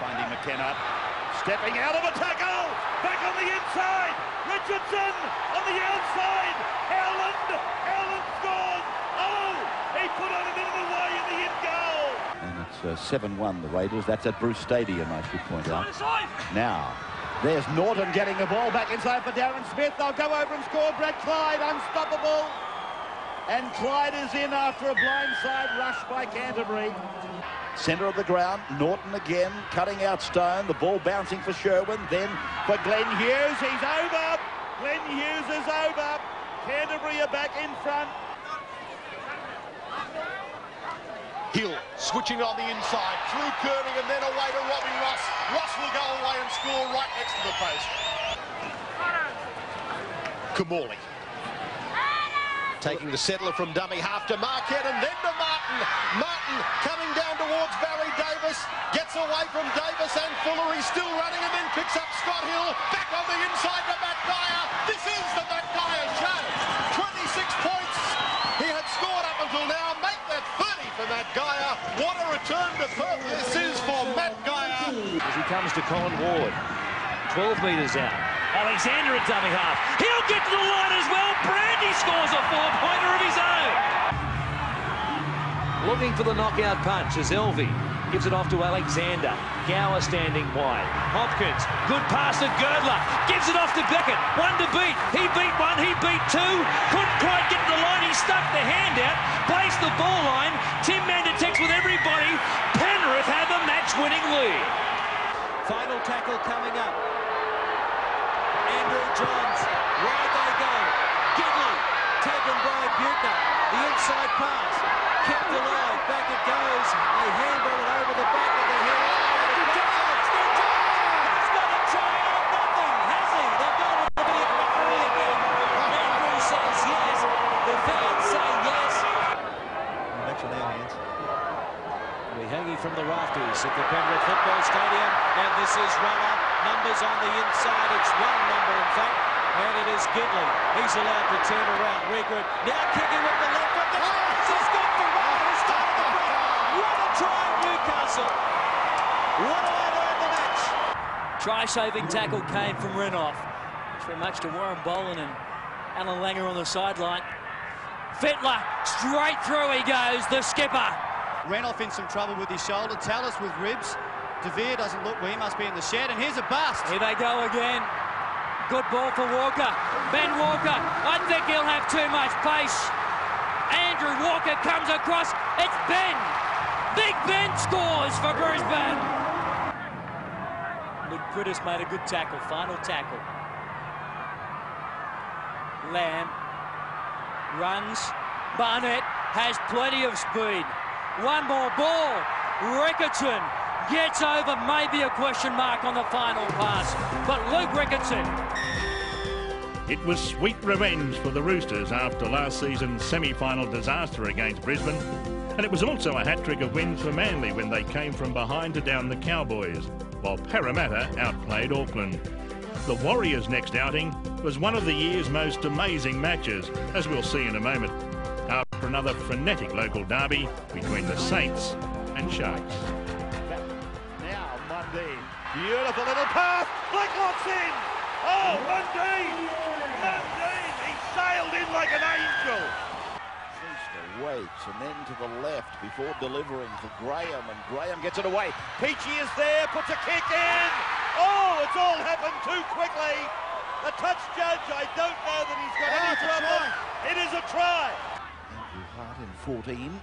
[SPEAKER 1] finding McKenna. Stepping out of a tackle. Back on the inside. Richardson on the outside. Howland. Howland scores. Oh, he put on a bit of a way in the in goal.
[SPEAKER 20] And it's 7-1 uh, the Raiders. That's at Bruce Stadium, I should point out. Now, there's Norton getting the ball back inside for Darren Smith. They'll go over and score. Brett Clyde, unstoppable. And Clyde is in after a blindside rush by Canterbury. Centre of the ground, Norton again, cutting out Stone. The ball bouncing for Sherwin. Then for Glenn Hughes. He's over. Glenn Hughes is over. Canterbury are back in front.
[SPEAKER 11] Hill switching on the inside, through Kearney and then away to Robbie Ross. Ross will go away and score right next to the post. Kimmorley. Taking the settler from dummy half to Marquette and then to Martin. Martin coming down towards Barry Davis. Gets away from Davis and Fuller. He's still running and then picks up Scott Hill. Back on the inside to Matt Geyer. This is the Matt Geyer show. 26 points. He had scored up until now. Make that 30 for Matt Geyer. What a return to Perth this is for Matt Geyer.
[SPEAKER 5] As he comes to Colin Ward. 12 metres out. Alexander at dummy half. He'll get to the line as well. Brandy scores a four-pointer of his own. Looking for the knockout punch as Elvey gives it off to Alexander. Gower standing wide. Hopkins, good pass to Girdler. Gives it off to Beckett. One to beat. He beat one, he beat two. Couldn't quite get to the line. He stuck the hand out. Placed the ball line. Tim Mandatex with everybody. Penrith have a match-winning lead.
[SPEAKER 9] Final tackle coming up. Johns, wide they go. Gidley, taken by Buettner. The inside pass, kept alive. Back it goes. They handball it over the back of the head. He's got a try out of nothing, has? They've got a bit of victory. Andrew says yes. The fans say yes. Back to their hands. We're hanging from the rafters at the Penrith Football Stadium, and this is runner. Numbers on the inside. It's one number, in fact, and it is Gidley. He's allowed to turn around, regroup. Now kicking with the left foot. The oh! chance is good for Runner, who started the break. What a try, Newcastle. What a way to end the match.
[SPEAKER 5] Try-saving tackle came from Renouf. Thanks very much to Warren Boland and Allan Langer on the sideline. Fittler, straight through he goes, the skipper.
[SPEAKER 14] Renouf in some trouble with his shoulder. Tallis with ribs. Devere doesn't look well. He must be in the shed. And here's a bust.
[SPEAKER 5] Here they go again. Good ball for Walker. Ben Walker. I think he'll have too much pace. Andrew Walker comes across. It's Ben. Big Ben scores for Brisbane. Luke Critters made a good tackle. Final tackle. Lam runs. Barnett has plenty of speed. One more ball. Ricketson gets over, maybe a question mark on the final pass. But Luke Ricketson.
[SPEAKER 3] It was sweet revenge for the Roosters after last season's semi-final disaster against Brisbane. And it was also a hat-trick of wins for Manly when they came from behind to down the Cowboys, while Parramatta outplayed Auckland. The Warriors' next outing was one of the year's most amazing matches, as we'll see in a moment, after another frenetic local derby between the Saints and Sharks.
[SPEAKER 1] Beautiful little pass. Blacklock's in. Oh, Mundy. Mundy. He sailed in like an angel.
[SPEAKER 20] Feaster waits and then to the left before delivering to Graham, and Graham gets it away.
[SPEAKER 1] Peachey is there, puts a kick in. Oh, it's all happened too quickly. The touch judge, I don't know that he's got
[SPEAKER 12] Oh,
[SPEAKER 1] any trouble. It is a try.
[SPEAKER 20] Andrew Hart in 14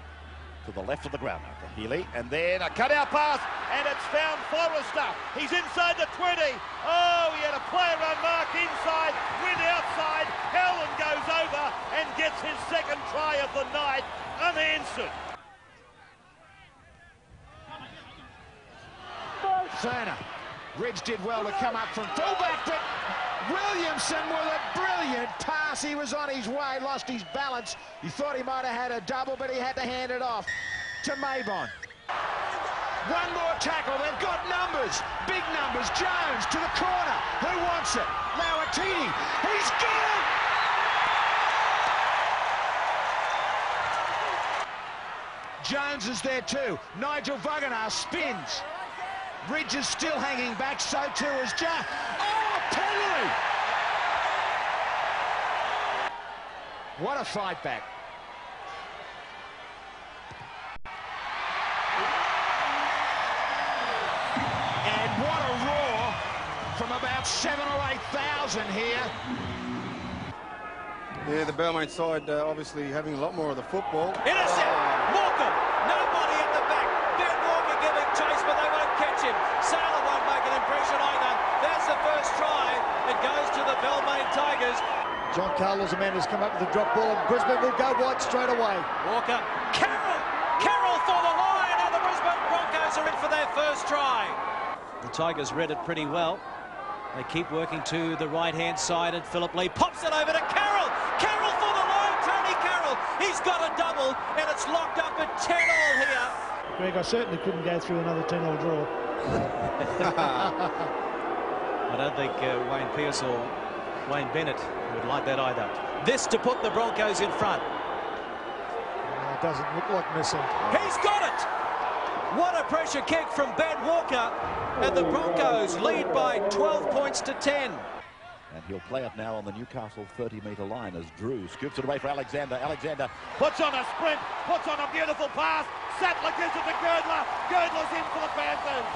[SPEAKER 20] to the left of the ground to Healy, and then a cutout pass,
[SPEAKER 1] And it's found Forrester. He's inside the 20. Oh, he had a player run mark inside, win outside. Howland goes over and gets his second try of the night unanswered.
[SPEAKER 12] Cerner. Ridge did well to come up from fullback, but Williamson with a brilliant pass. He was on his way, lost his balance. He thought he might have had a double, but he had to hand it off to Maybon. One more tackle. They've got numbers. Big numbers. Jones to the corner. Who wants it? Lauatini. He's got it! Jones is there too. Nigel Vagana spins. Ridge is still hanging back, so too is Jack. Oh, penalty! What a fight back. And what a roar from about seven or eight thousand here.
[SPEAKER 22] Yeah, the Belmont side uh, obviously having a lot more of the football.
[SPEAKER 9] Intercept! Walker! The Balmain Tigers.
[SPEAKER 8] John Carlos Amanda's come up with a drop ball, and Brisbane will go wide straight away.
[SPEAKER 9] Walker. Carroll! Carroll for the line, and the Brisbane Broncos are in for their first try. The Tigers read it pretty well. They keep working to the right-hand side, and Philip Lee pops it over to Carroll. Carroll for the line, Tony Carroll. He's got a double, and it's locked up at 10 all here.
[SPEAKER 23] Greg, I certainly couldn't go through another 10 all draw.
[SPEAKER 9] I don't think uh, Wayne Pearce or Wayne Bennett would like that either. This to put the Broncos in front.
[SPEAKER 23] Uh, it doesn't look like missing.
[SPEAKER 9] He's got it! What a pressure kick from Ben Walker. And the Broncos lead by 12 points to 10.
[SPEAKER 20] And he'll play it now on the Newcastle 30-metre line as Drew scoops it away for Alexander. Alexander
[SPEAKER 1] Puts on a sprint, puts on a beautiful pass. Sattler gives it to Girdler. Girdler's in for the Panthers.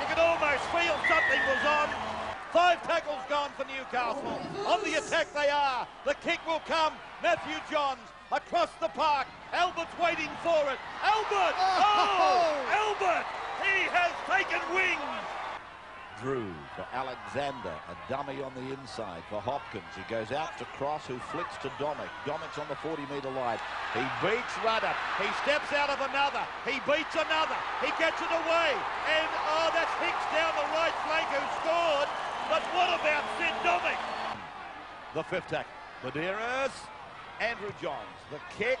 [SPEAKER 1] You could almost feel something was on. Five tackles gone for Newcastle. On the attack they are. The kick will come. Matthew Johns across the park. Albert's waiting for it. Albert! Oh! oh! Albert! He has taken wings.
[SPEAKER 20] Drew for Alexander, a dummy on the inside for Hopkins. He goes out to Cross, who flicks to Domic. Domic's on the 40-metre line.
[SPEAKER 1] He beats Rudder. He steps out of another. He beats another. He gets it away. And, oh, that's Hicks down the right flank who scored. But what about Sid Domic?
[SPEAKER 20] The fifth tackle. Medeiros, Andrew Johns. The kick.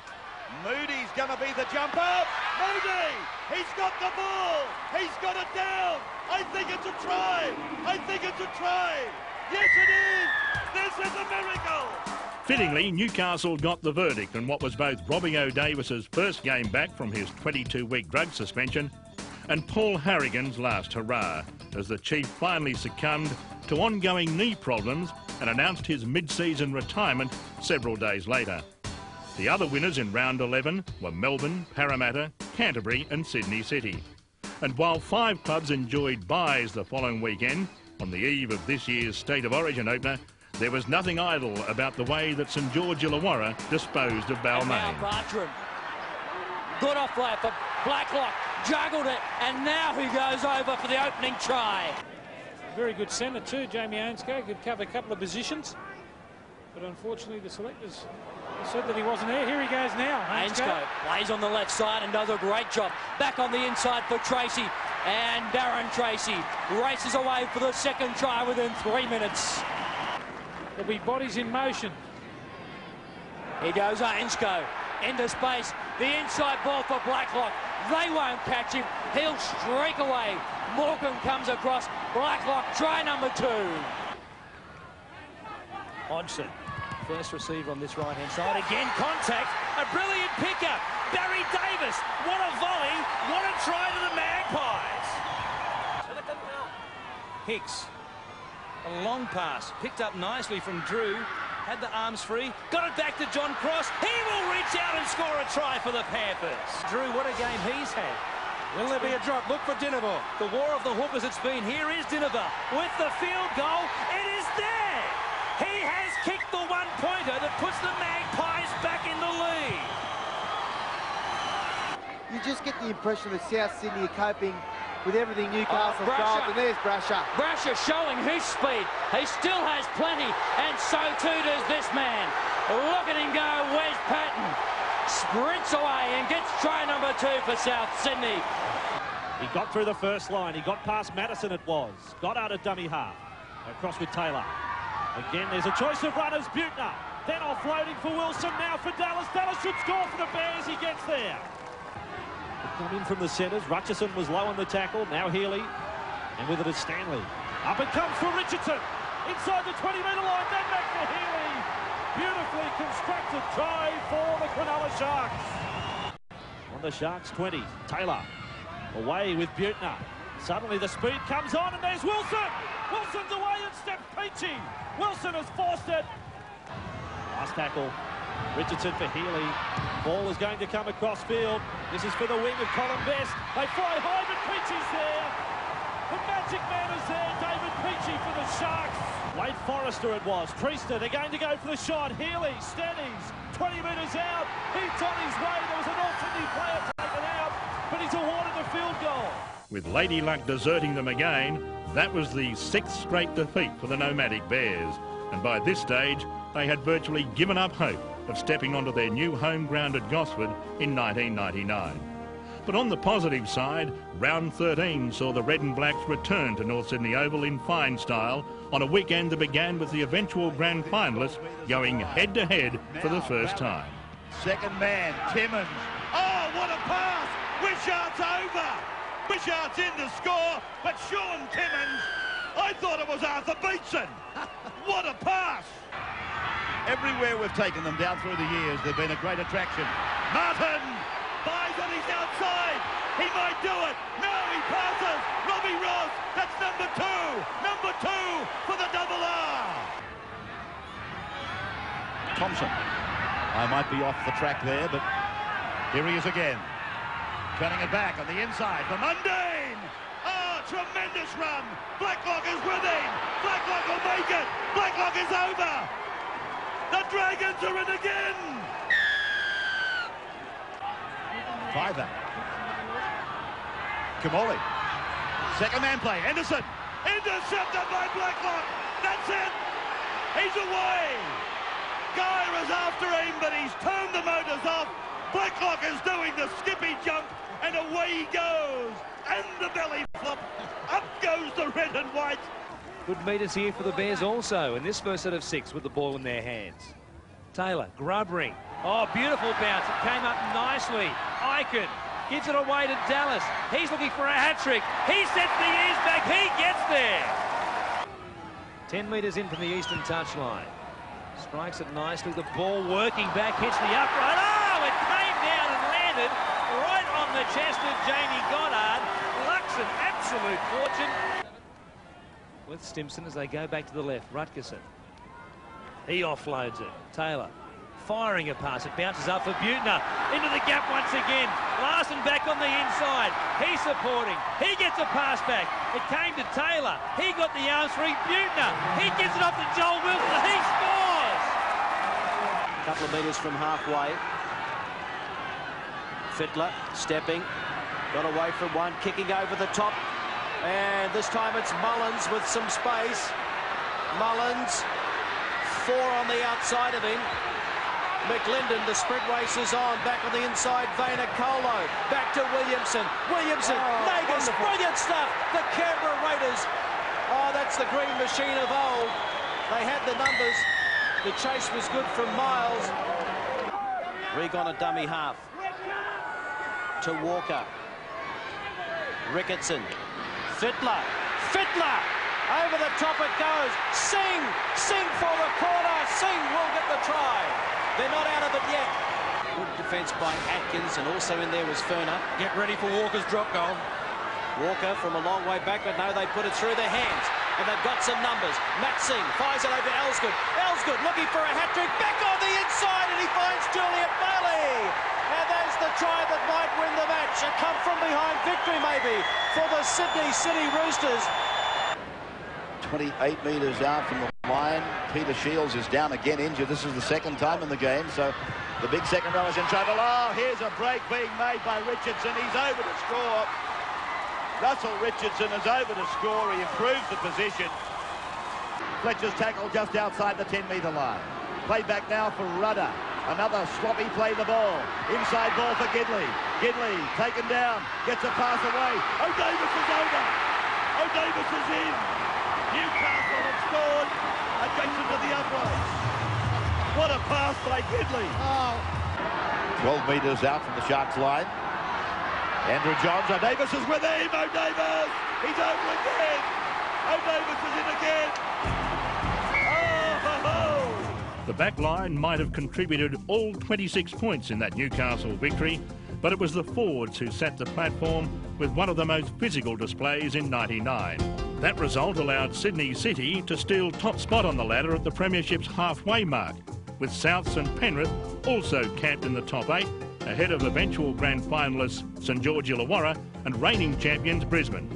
[SPEAKER 1] Moody's going to be the jumper. Moody! He's got the ball. He's got it down. I think it's a try. I think it's a try. Yes, it is. This is a miracle.
[SPEAKER 3] Fittingly, Newcastle got the verdict in what was both Robbie O'Davis's first game back from his 22-week drug suspension and Paul Harragon's last hurrah, as the Chief finally succumbed to ongoing knee problems and announced his mid-season retirement several days later. The other winners in round 11 were Melbourne, Parramatta, Canterbury and Sydney City. And while five clubs enjoyed buys the following weekend, on the eve of this year's State of Origin opener, there was nothing idle about the way that St George Illawarra disposed of Balmain.
[SPEAKER 5] Good off play for Blacklock. Juggled it, and now he goes over for the opening try.
[SPEAKER 23] Very good centre too, Jamie Ainscough. Could cover a couple of positions. But unfortunately, the selectors said that he wasn't there. Here he goes now.
[SPEAKER 5] Ainscough plays on the left side and does a great job. Back on the inside for Treacy. And Darren Treacy races away for the second try within three minutes.
[SPEAKER 23] There'll be bodies in motion.
[SPEAKER 5] Here goes Ainscough into space. The inside ball for Blacklock. They won't catch him. He'll streak away. Morgan comes across. Blacklock, try number two.
[SPEAKER 10] Hodgson, first receiver on this right-hand side. Again, contact. A brilliant pickup. Barry Davis. What a volley. What a try to the Magpies. Hicks. A long pass. Picked up nicely from Drew. Had the arms free. Got it back to John Cross. He will reach out and score a try for the Panthers. Drew, what a game he's had.
[SPEAKER 18] Will there be a drop? Look for Dinavar.
[SPEAKER 10] The war of the hookers it's been. Here is Dinavar with the field goal. It is there. He has kicked the one-pointer that puts the Magpies back in the lead.
[SPEAKER 24] You just get the impression that South Sydney are coping with everything Newcastle
[SPEAKER 5] Oh, Brasher.
[SPEAKER 24] and there's Brasher.
[SPEAKER 5] Brasher showing his speed. He still has plenty, and so too does this man. Look at him go, Wes Patten. Sprints away and gets try number two for South Sydney.
[SPEAKER 13] He got through the first line. He got past Madison, it was. Got out of dummy half. Across with Taylor. Again, there's a choice of runners. Buettner. Then offloading for Wilson. Now for Dallas. Dallas should score for the Bears. He gets there.
[SPEAKER 9] Come in from the centres. Richardson was low on the tackle. Now Healy. And with it is Stanley. Up it comes for Richardson. Inside the 20-metre line. Then back to Healy. Beautifully constructed try for the Cronulla Sharks. On the Sharks 20. Taylor. Away with Buettner. Suddenly the speed comes on and there's Wilson. Wilson's away and steps Peachey. Wilson has forced it. Last tackle. Richardson for Healy. Ball is going to come across field. This is for the wing of Colin Best. They fly high, but Peachey's there. The magic man is there. David Peachey for the Sharks. Wade Forrester it was. Priester, they're going to go for the shot. Healy steadies. 20 metres out. He's on his way. There was an alternate player taken out, but he's awarded the field goal.
[SPEAKER 3] With Lady Luck deserting them again, that was the sixth straight defeat for the nomadic Bears. And by this stage, they had virtually given up hope of stepping onto their new home ground at Gosford in 1999. But on the positive side, round 13 saw the Red and Blacks return to North Sydney Oval in fine style on a weekend that began with the eventual grand finalists going head-to-head for the first time.
[SPEAKER 1] Second man, Timmins. Oh, what a pass! Wishart's over! Wishart's in to score, but Shaun Timmins, I thought it was Arthur Beetson. what a pass! Everywhere we've taken them down through the years, they've been a great attraction. Martin buys on his outside. He might do it. No, he passes. Robbie Ross. That's number two. Number two for the double R. Thompson. I might be off the track there, but here he is again. Turning it back on the inside for Mundine. Oh, tremendous run. Blacklock is with him. Blacklock will make it. Blacklock is over. The Dragons are in again. Fiver. Kimmorley. Second man play. Henderson. Intercepted by Blacklock. That's it. He's away. Guy is after him, but he's turned the motors off. Blacklock is doing the skippy jump, and away he goes. And the belly flop. Up goes the red and white.
[SPEAKER 10] Good meters here for the Bears also in this first set of six with the ball in their hands. Taylor, grubbering. Oh, beautiful bounce. It came up nicely. Icon gives it away to Dallas. He's looking for a hat-trick. He sets the ears back. He gets there. 10 metres in from the eastern touchline. Strikes it nicely. The ball working back, hits the upright. Oh, it came down and landed right on the chest of Jamie Goddard. Luck's an absolute fortune. With Stimson as they go back to the left. Rutgerson. He offloads it. Taylor firing a pass. It bounces up for Buettner. Into the gap once again. Larson back on the inside. He's supporting. He gets a pass back. It came to Taylor. He got the arms free. Buettner. He gives it off to Joel Wilson. He scores!
[SPEAKER 9] A couple of metres from halfway. Fittler stepping. Got away from one. Kicking over the top. And this time it's Mullins with some space. Mullins. Four on the outside of him. McLinden, the sprint race is on. Back on the inside, Vayner Colo. Back to Williamson. Williamson, oh, Nagas, brilliant stuff. The Canberra Raiders. Oh, that's the green machine of old. They had the numbers. The chase was good from Miles. Rig on a dummy half. To Walker. Ricketson. Fittler. Fittler! Over the top it goes. Sing! Sing for the corner. Sing will get the try. They're not out of it yet. Good defence by Atkins, and also in there was Furner.
[SPEAKER 13] Get ready for Walker's drop goal.
[SPEAKER 9] Walker from a long way back, but no, they put it through their hands. And they've got some numbers. Matt Sing fires it over to Elsgood. Elsgood looking for a hat-trick. Back on the inside, and he finds Juliet Bailey. And there's the try that might win the match. A come from behind victory, maybe, for the Sydney City Roosters.
[SPEAKER 20] 28 metres out from the line. Peter Shields is down again injured. This is the second time in the game, so the big second row is in trouble. Oh, here's a break being made by Richardson. He's over to score. Russell Richardson is over to score. He improves the position. Fletcher's tackle just outside the 10-metre line. Played back now for Rudder. Another sloppy play the ball. Inside ball for Gidley. Gidley taken down. Gets a pass away. O'Davis is over. O'Davis is in. Newcastle have scored adjacent to the upright. What a pass by Gidley. Oh. 12 metres out from the Sharks line.
[SPEAKER 1] Andrew Johns, O'Davis is with him, O'Davis! He's over again! O'Davis is in again!
[SPEAKER 3] The back line might have contributed all 26 points in that Newcastle victory, but it was the forwards who sat the platform with one of the most physical displays in 99. That result allowed Sydney City to steal top spot on the ladder at the Premiership's halfway mark, with Souths and Penrith also camped in the top eight, ahead of eventual grand finalists St George Illawarra and reigning champions Brisbane.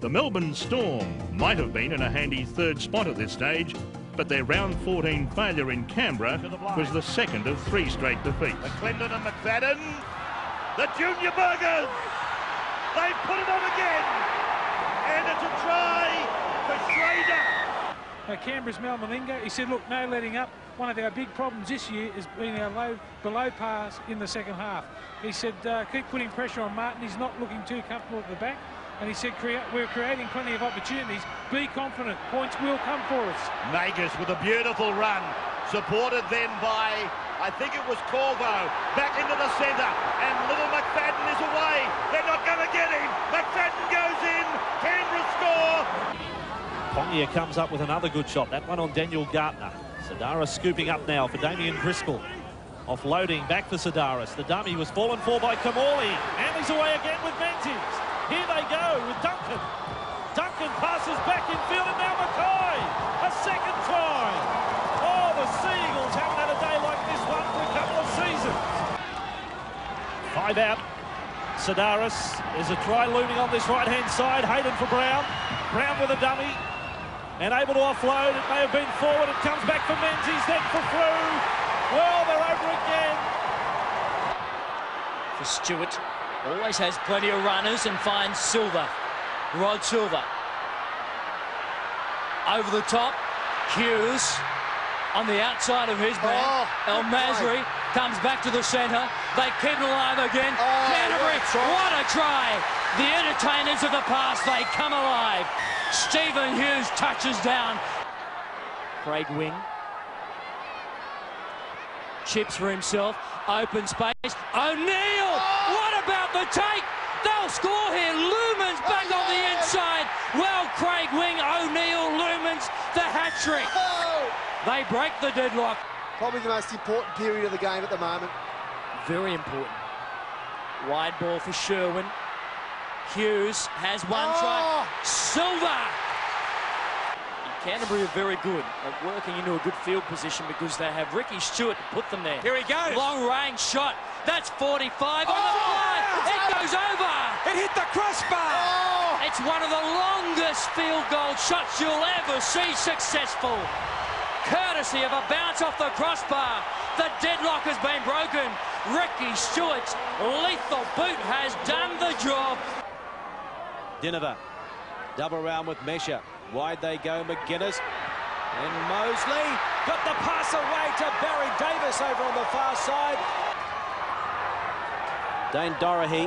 [SPEAKER 3] The Melbourne Storm might have been in a handy third spot at this stage, but their round 14 failure in Canberra was the second of three straight defeats.
[SPEAKER 1] McLinden and McFadden, the Junior Burgers! They put it on again! And it's a try for Schrader!
[SPEAKER 23] Uh, Canberra's Mal Meninga, he said, look, no letting up. One of our big problems this year has been our low, below pass in the second half. He said, uh, keep putting pressure on Martin. He's not looking too comfortable at the back. And he said, Crea we're creating plenty of opportunities. Be confident. Points will come for us.
[SPEAKER 1] Magus with a beautiful run, supported then by, I think it was Corvo, back into the centre, and little McFadden is away. They're not going to get him. McFadden goes in. Canberra score.
[SPEAKER 13] Pongia comes up with another good shot. That one on Daniel Gartner. Sidaris scooping up now for Damien Driscoll. Offloading back for Sidaris. The dummy was fallen for by Kimmorley. And he's away again with Menzies. Here they go with Duncan. Duncan passes back in field and now Mackay. A second try. Oh, the Sea Eagles haven't had a day like this one for a couple of seasons. Five out. Sidaris. There's a try looming on this right-hand side. Hayden for Brown. Brown with a dummy. And able to offload. It may have been forward. It comes back for Menzies, then for Frew. Well, they're over again.
[SPEAKER 5] For Stuart, always has plenty of runners and finds Silva. Rod Silva. Over the top, Hughes on the outside of his man.
[SPEAKER 24] Oh,
[SPEAKER 5] El Masri comes back to the centre. They keep it alive again.
[SPEAKER 24] Oh,
[SPEAKER 5] Canterbury,
[SPEAKER 24] what a try.
[SPEAKER 5] what a try. The entertainers of the past, they come alive. Stephen Hughes touches down. Craig Wing. Chips for himself. Open space. O'Neill! Oh, About the take? They'll score here. Lumens back on the inside. Well, Craig Wing, O'Neill, Lumens, the hat trick. They break the deadlock.
[SPEAKER 24] Probably the most important period of the game at the moment.
[SPEAKER 5] Very important. Wide ball for Sherwin. Hughes has one oh! try. Silva! Canterbury are very good at working into a good field position because they have Ricky Stuart to put them there.
[SPEAKER 9] Here he goes.
[SPEAKER 5] Long range shot. That's 45 on the oh, fly. It goes over.
[SPEAKER 9] It hit the crossbar. Oh.
[SPEAKER 5] It's one of the longest field goal shots you'll ever see successful. Courtesy of a bounce off the crossbar. The deadlock has been broken. Ricky Stuart's lethal boot has done the job.
[SPEAKER 9] Dinova. Double round with Mesha. Wide they go, McGuinness. And Mosley got the pass away to Barry Davis over on the far side. Dane Dorahy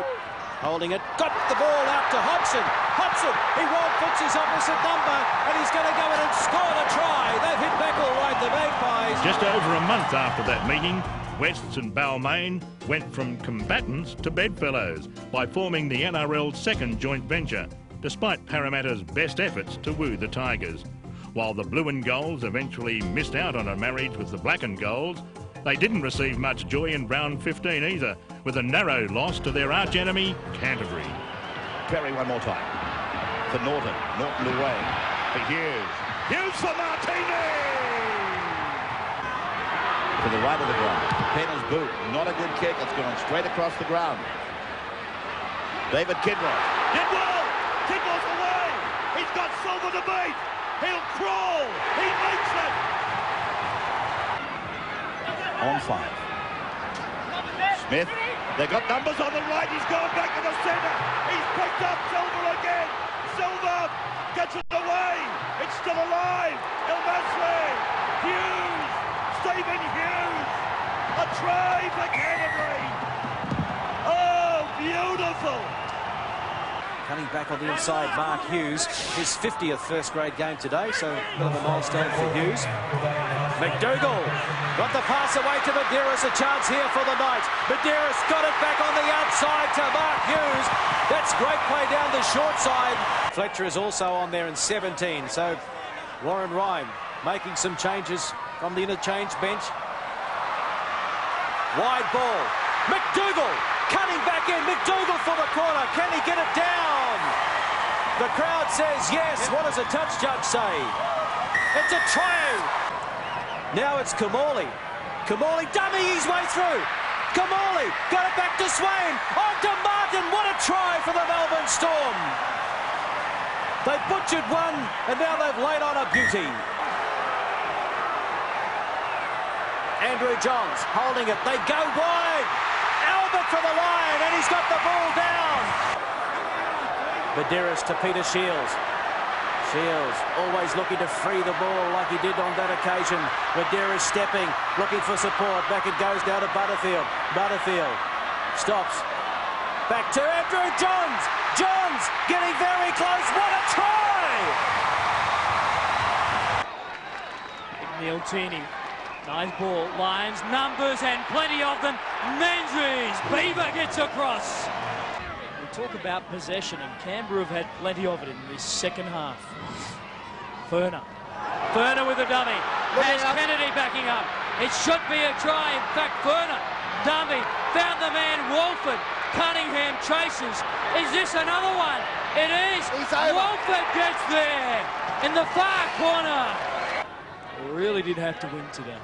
[SPEAKER 9] holding it. Got the ball out to Hobson. Hobson, he won't puts his opposite number and he's going to go in and score the try. They've hit back all right, the Magpies.
[SPEAKER 3] Just over a month after that meeting, Wests and Balmain went from combatants to bedfellows by forming the NRL's second joint venture, despite Parramatta's best efforts to woo the Tigers. While the Blue and Golds eventually missed out on a marriage with the Black and Golds, they didn't receive much joy in round 15 either, with a narrow loss to their arch enemy, Canterbury.
[SPEAKER 1] Perry one more time. For Norton. Norton away. For Hughes. Hughes for Martini! To the right of the ground. Penner's boot. Not a good kick. It's gone straight across the ground. David Kidwell. Kidwell! Kidwell's away! He's got Silva to beat! He'll crawl! He makes it! On five. Smith. they've got numbers on the right. He's gone back to the centre. He's picked up Silva again. Silva gets it away. It's still alive. El Masri. Hughes. Stephen Hughes. A try for Canterbury. Oh, beautiful.
[SPEAKER 9] Cutting back on the inside, Mark Hughes. His 50th first grade game today, so a bit of a milestone for Hughes. McDougall got the pass away to Medeiros, a chance here for the Knights. Medeiros got it back on the outside to Mark Hughes. That's great play down the short side. Fletcher is also on there in 17, so Warren Ryan making some changes from the interchange bench. Wide ball. McDougall cutting back in. McDougall for the corner. Can he get it down? The crowd says yes. What does a touch judge say? It's a try. Now it's Kimmorley. Kimmorley dummy his way through. Kimmorley got it back to Swain. On to Martin. What a try for the Melbourne Storm. They butchered one and now they've laid on a beauty. Andrew Johns holding it. They go wide. Albert for the line and he's got the ball down. Medeiros to Peter Shields. Shields always looking to free the ball like he did on that occasion. Medeiros stepping, looking for support. Back it goes down to Butterfield. Butterfield stops. Back to Andrew Johns. Johns getting very close. What a try!
[SPEAKER 5] Neil Tini. Nice ball. Lyons, numbers and plenty of them. Menzies. Beaver gets across. We talk about possession and Canberra have had plenty of it in this second half. Furner. Furner with a dummy. Has Kennedy backing up. It should be a try. In fact, Furner, Dummy. Found the man Woolford. Cunningham chases. Is this another one? It is. Woolford gets there in the far corner. Really did have to win today.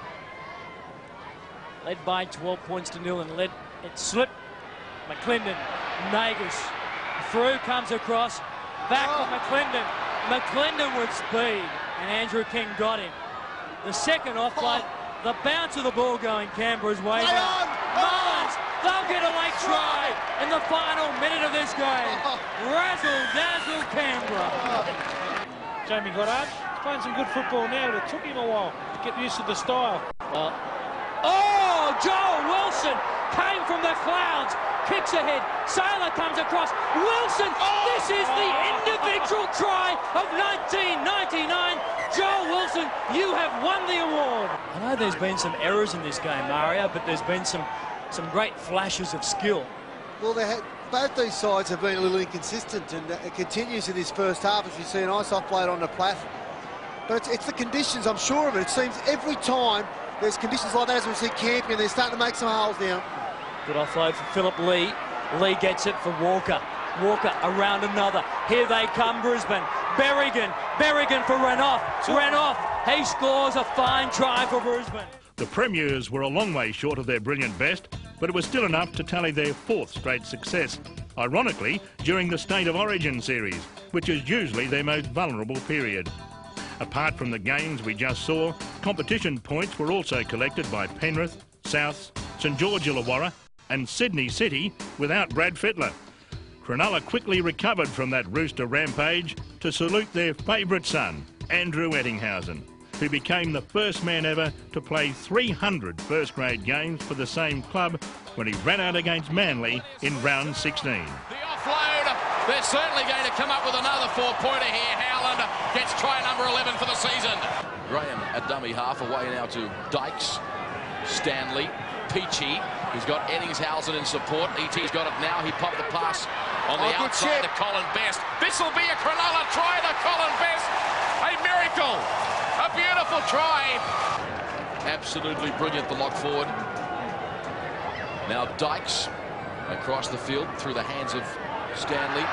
[SPEAKER 5] Led by 12 points to nil and led it slipped. McLinden, Nagas, through comes across, back oh. to McLinden. McLinden with speed, and Andrew King got him. The second offload, oh. the bounce of the ball going Canberra's way.
[SPEAKER 15] On. Oh.
[SPEAKER 5] Mullins, they'll get a late try in the final minute of this game.
[SPEAKER 15] Oh.
[SPEAKER 5] Razzle dazzle Canberra. Oh.
[SPEAKER 23] Jamie Goddard playing some good football now, but it took him a while to get used to the style.
[SPEAKER 5] Well, oh, Joel Wilson came from the clouds, kicks ahead. Sailor comes across. Wilson, this is the individual try of 1999. Joel Wilson, you have won the award. I know there's been some errors in this game, Mario, but there's been some some great flashes of skill.
[SPEAKER 24] Well, they had, both these sides have been a little inconsistent, and it continues in this first half as you see a nice offload on the plath. But it's, it's the conditions, I'm sure of it. It seems every time there's conditions like that, as we see Campion, they're starting to make some holes now.
[SPEAKER 5] Good offload for Philip Lee. Lee gets it for Walker. Walker around another. Here they come, Brisbane. Berrigan. Berrigan for Renouf. Renouf. He scores a fine try for Brisbane.
[SPEAKER 3] The Premiers were a long way short of their brilliant best, but it was still enough to tally their fourth straight success. Ironically, during the State of Origin series, which is usually their most vulnerable period. Apart from the games we just saw, competition points were also collected by Penrith, Souths, St George Illawarra and Sydney City without Brad Fittler. Cronulla quickly recovered from that rooster rampage to salute their favourite son, Andrew Ettingshausen, who became the first man ever to play 300 first grade games for the same club when he ran out against Manly in round 16.
[SPEAKER 16] The offload, they're certainly going to come up with another four-pointer here. Howland gets try number 11 for the season. Graham at dummy half away now to Dykes, Stanley, Peachey. He's got Ettingshausen in support. ET's got it now. He popped the pass on the
[SPEAKER 15] Oh,
[SPEAKER 16] outside to Colin Best. This will be a Cronulla try to Colin Best. A miracle. A beautiful try. Absolutely brilliant, the lock forward. Now Dykes across the field through the hands of Stanley.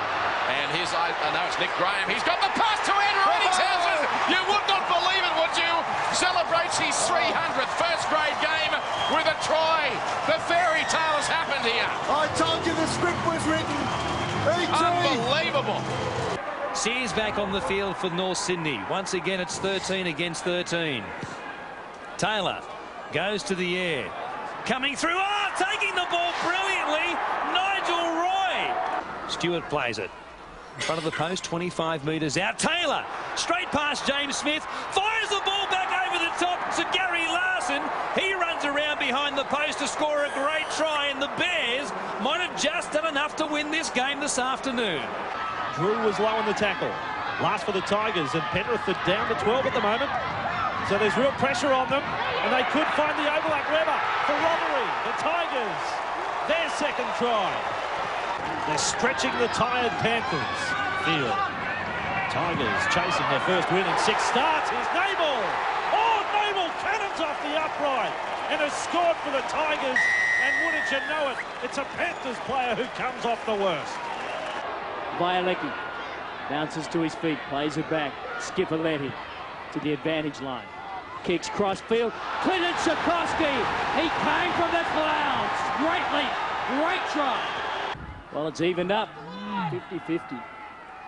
[SPEAKER 16] And here's, I no, it's Nick Graham. He's got the pass to Andrew oh, Ettingshausen. Oh, oh. You would not believe it, would you? Celebrates his 300th first grade game with a try. The fairy tale has happened here.
[SPEAKER 24] I told you the script was written.
[SPEAKER 16] Unbelievable.
[SPEAKER 9] Sears back on the field for North Sydney. Once again, it's 13 against 13. Taylor goes to the air. Coming through. Oh, taking the ball brilliantly. Nigel Roy. Stewart plays it. In front of the post, 25 metres out. Taylor, straight past James Smith. Fires the ball back over the top to Gary Larson. Behind the post to score a great try. And the Bears might have just done enough to win this game this afternoon.
[SPEAKER 25] Drew was low on the tackle. Last for the Tigers, and Penrith are down to 12 at the moment.
[SPEAKER 9] So there's real pressure on them, and they could find the overlap. Webber for robbery. The Tigers, their second try. They're stretching the tired Panthers. Field. Tigers chasing their first win in six starts. Here's Nabel. Oh, Nabel cannons off the upright and has scored for the Tigers. And wouldn't you know it, it's a Panthers player who comes off the worst.
[SPEAKER 5] Bielecki bounces to his feet, plays it back. Skipperletti to the advantage line. Kicks cross field. Clinton Sikorsky. He came from the clouds. Great leap. Great try. Well, it's evened up. 50-50.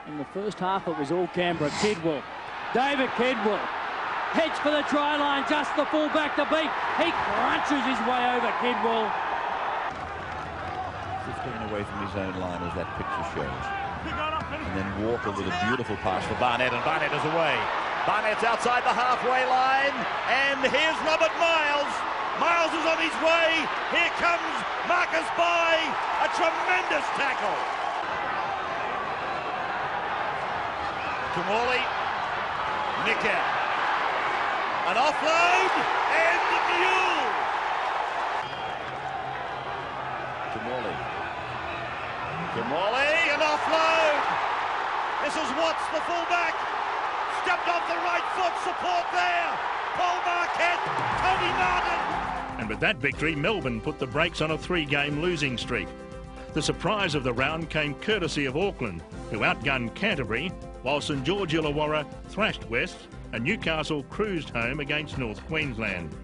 [SPEAKER 5] In the first half, it was all Canberra. Kidwell. David Kidwell. Heads for the try line. Just the fullback to beat. He crunches his way over Kidwell.
[SPEAKER 20] 15 away from his own line as that picture shows. And then Walker with a beautiful pass for Barnett, and Barnett is away.
[SPEAKER 1] Barnett's outside the halfway line, and here's Robert Miles. Miles is on his way. Here comes Marcus Bai. A tremendous tackle. Kimmorley. Nicker. An offload, and the mule.
[SPEAKER 20] Kimmorley.
[SPEAKER 1] Kimmorley, an offload. This is Watts, the fullback. Stepped off the right foot, support there. Paul Marquet, Tony Martin.
[SPEAKER 3] And with that victory, Melbourne put the brakes on a three-game losing streak. The surprise of the round came courtesy of Auckland, who outgunned Canterbury, while St George Illawarra thrashed West and Newcastle cruised home against North Queensland.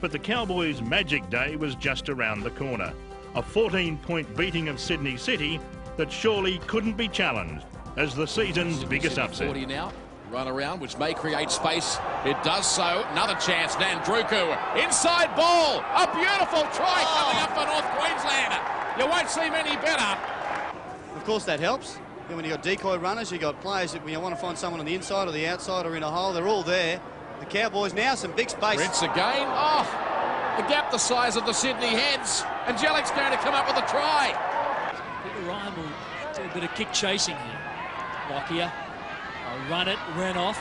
[SPEAKER 3] But the Cowboys' magic day was just around the corner. A 14-point beating of Sydney City that surely couldn't be challenged as the season's biggest upset.
[SPEAKER 16] 40 now. Run around, which may create space. It does so. Another chance. Nandruku. Inside ball. A beautiful try coming up for North Queensland. You won't see many better.
[SPEAKER 14] Of course, that helps. And when you've got decoy runners, you've got players that when you want to find someone on the inside or the outside or in a hole, they're all there. The Cowboys now, some big space.
[SPEAKER 16] Prince again. Oh, the gap the size of the Sydney Heads. Angelic's going to come up with a try.
[SPEAKER 5] Peter Ryan will do a bit of kick chasing here. Lockyer. I'll run it, Renouf.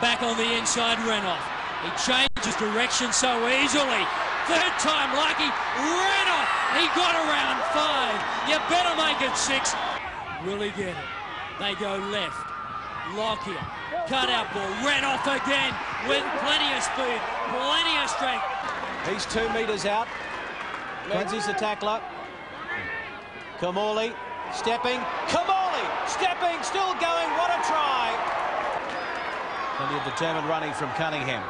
[SPEAKER 5] Back on the inside, Renouf. He changes direction so easily. Third time lucky, Renouf. He got around five. You better make it six. Will he get it? They go left. Lockyer. Cut out ball. ran off again with plenty of speed, plenty of strength.
[SPEAKER 9] He's two metres out. Lindsay's the tackler. Kimmorley stepping. Kimmorley stepping, still going. What a try. Plenty of determined running from Cunningham.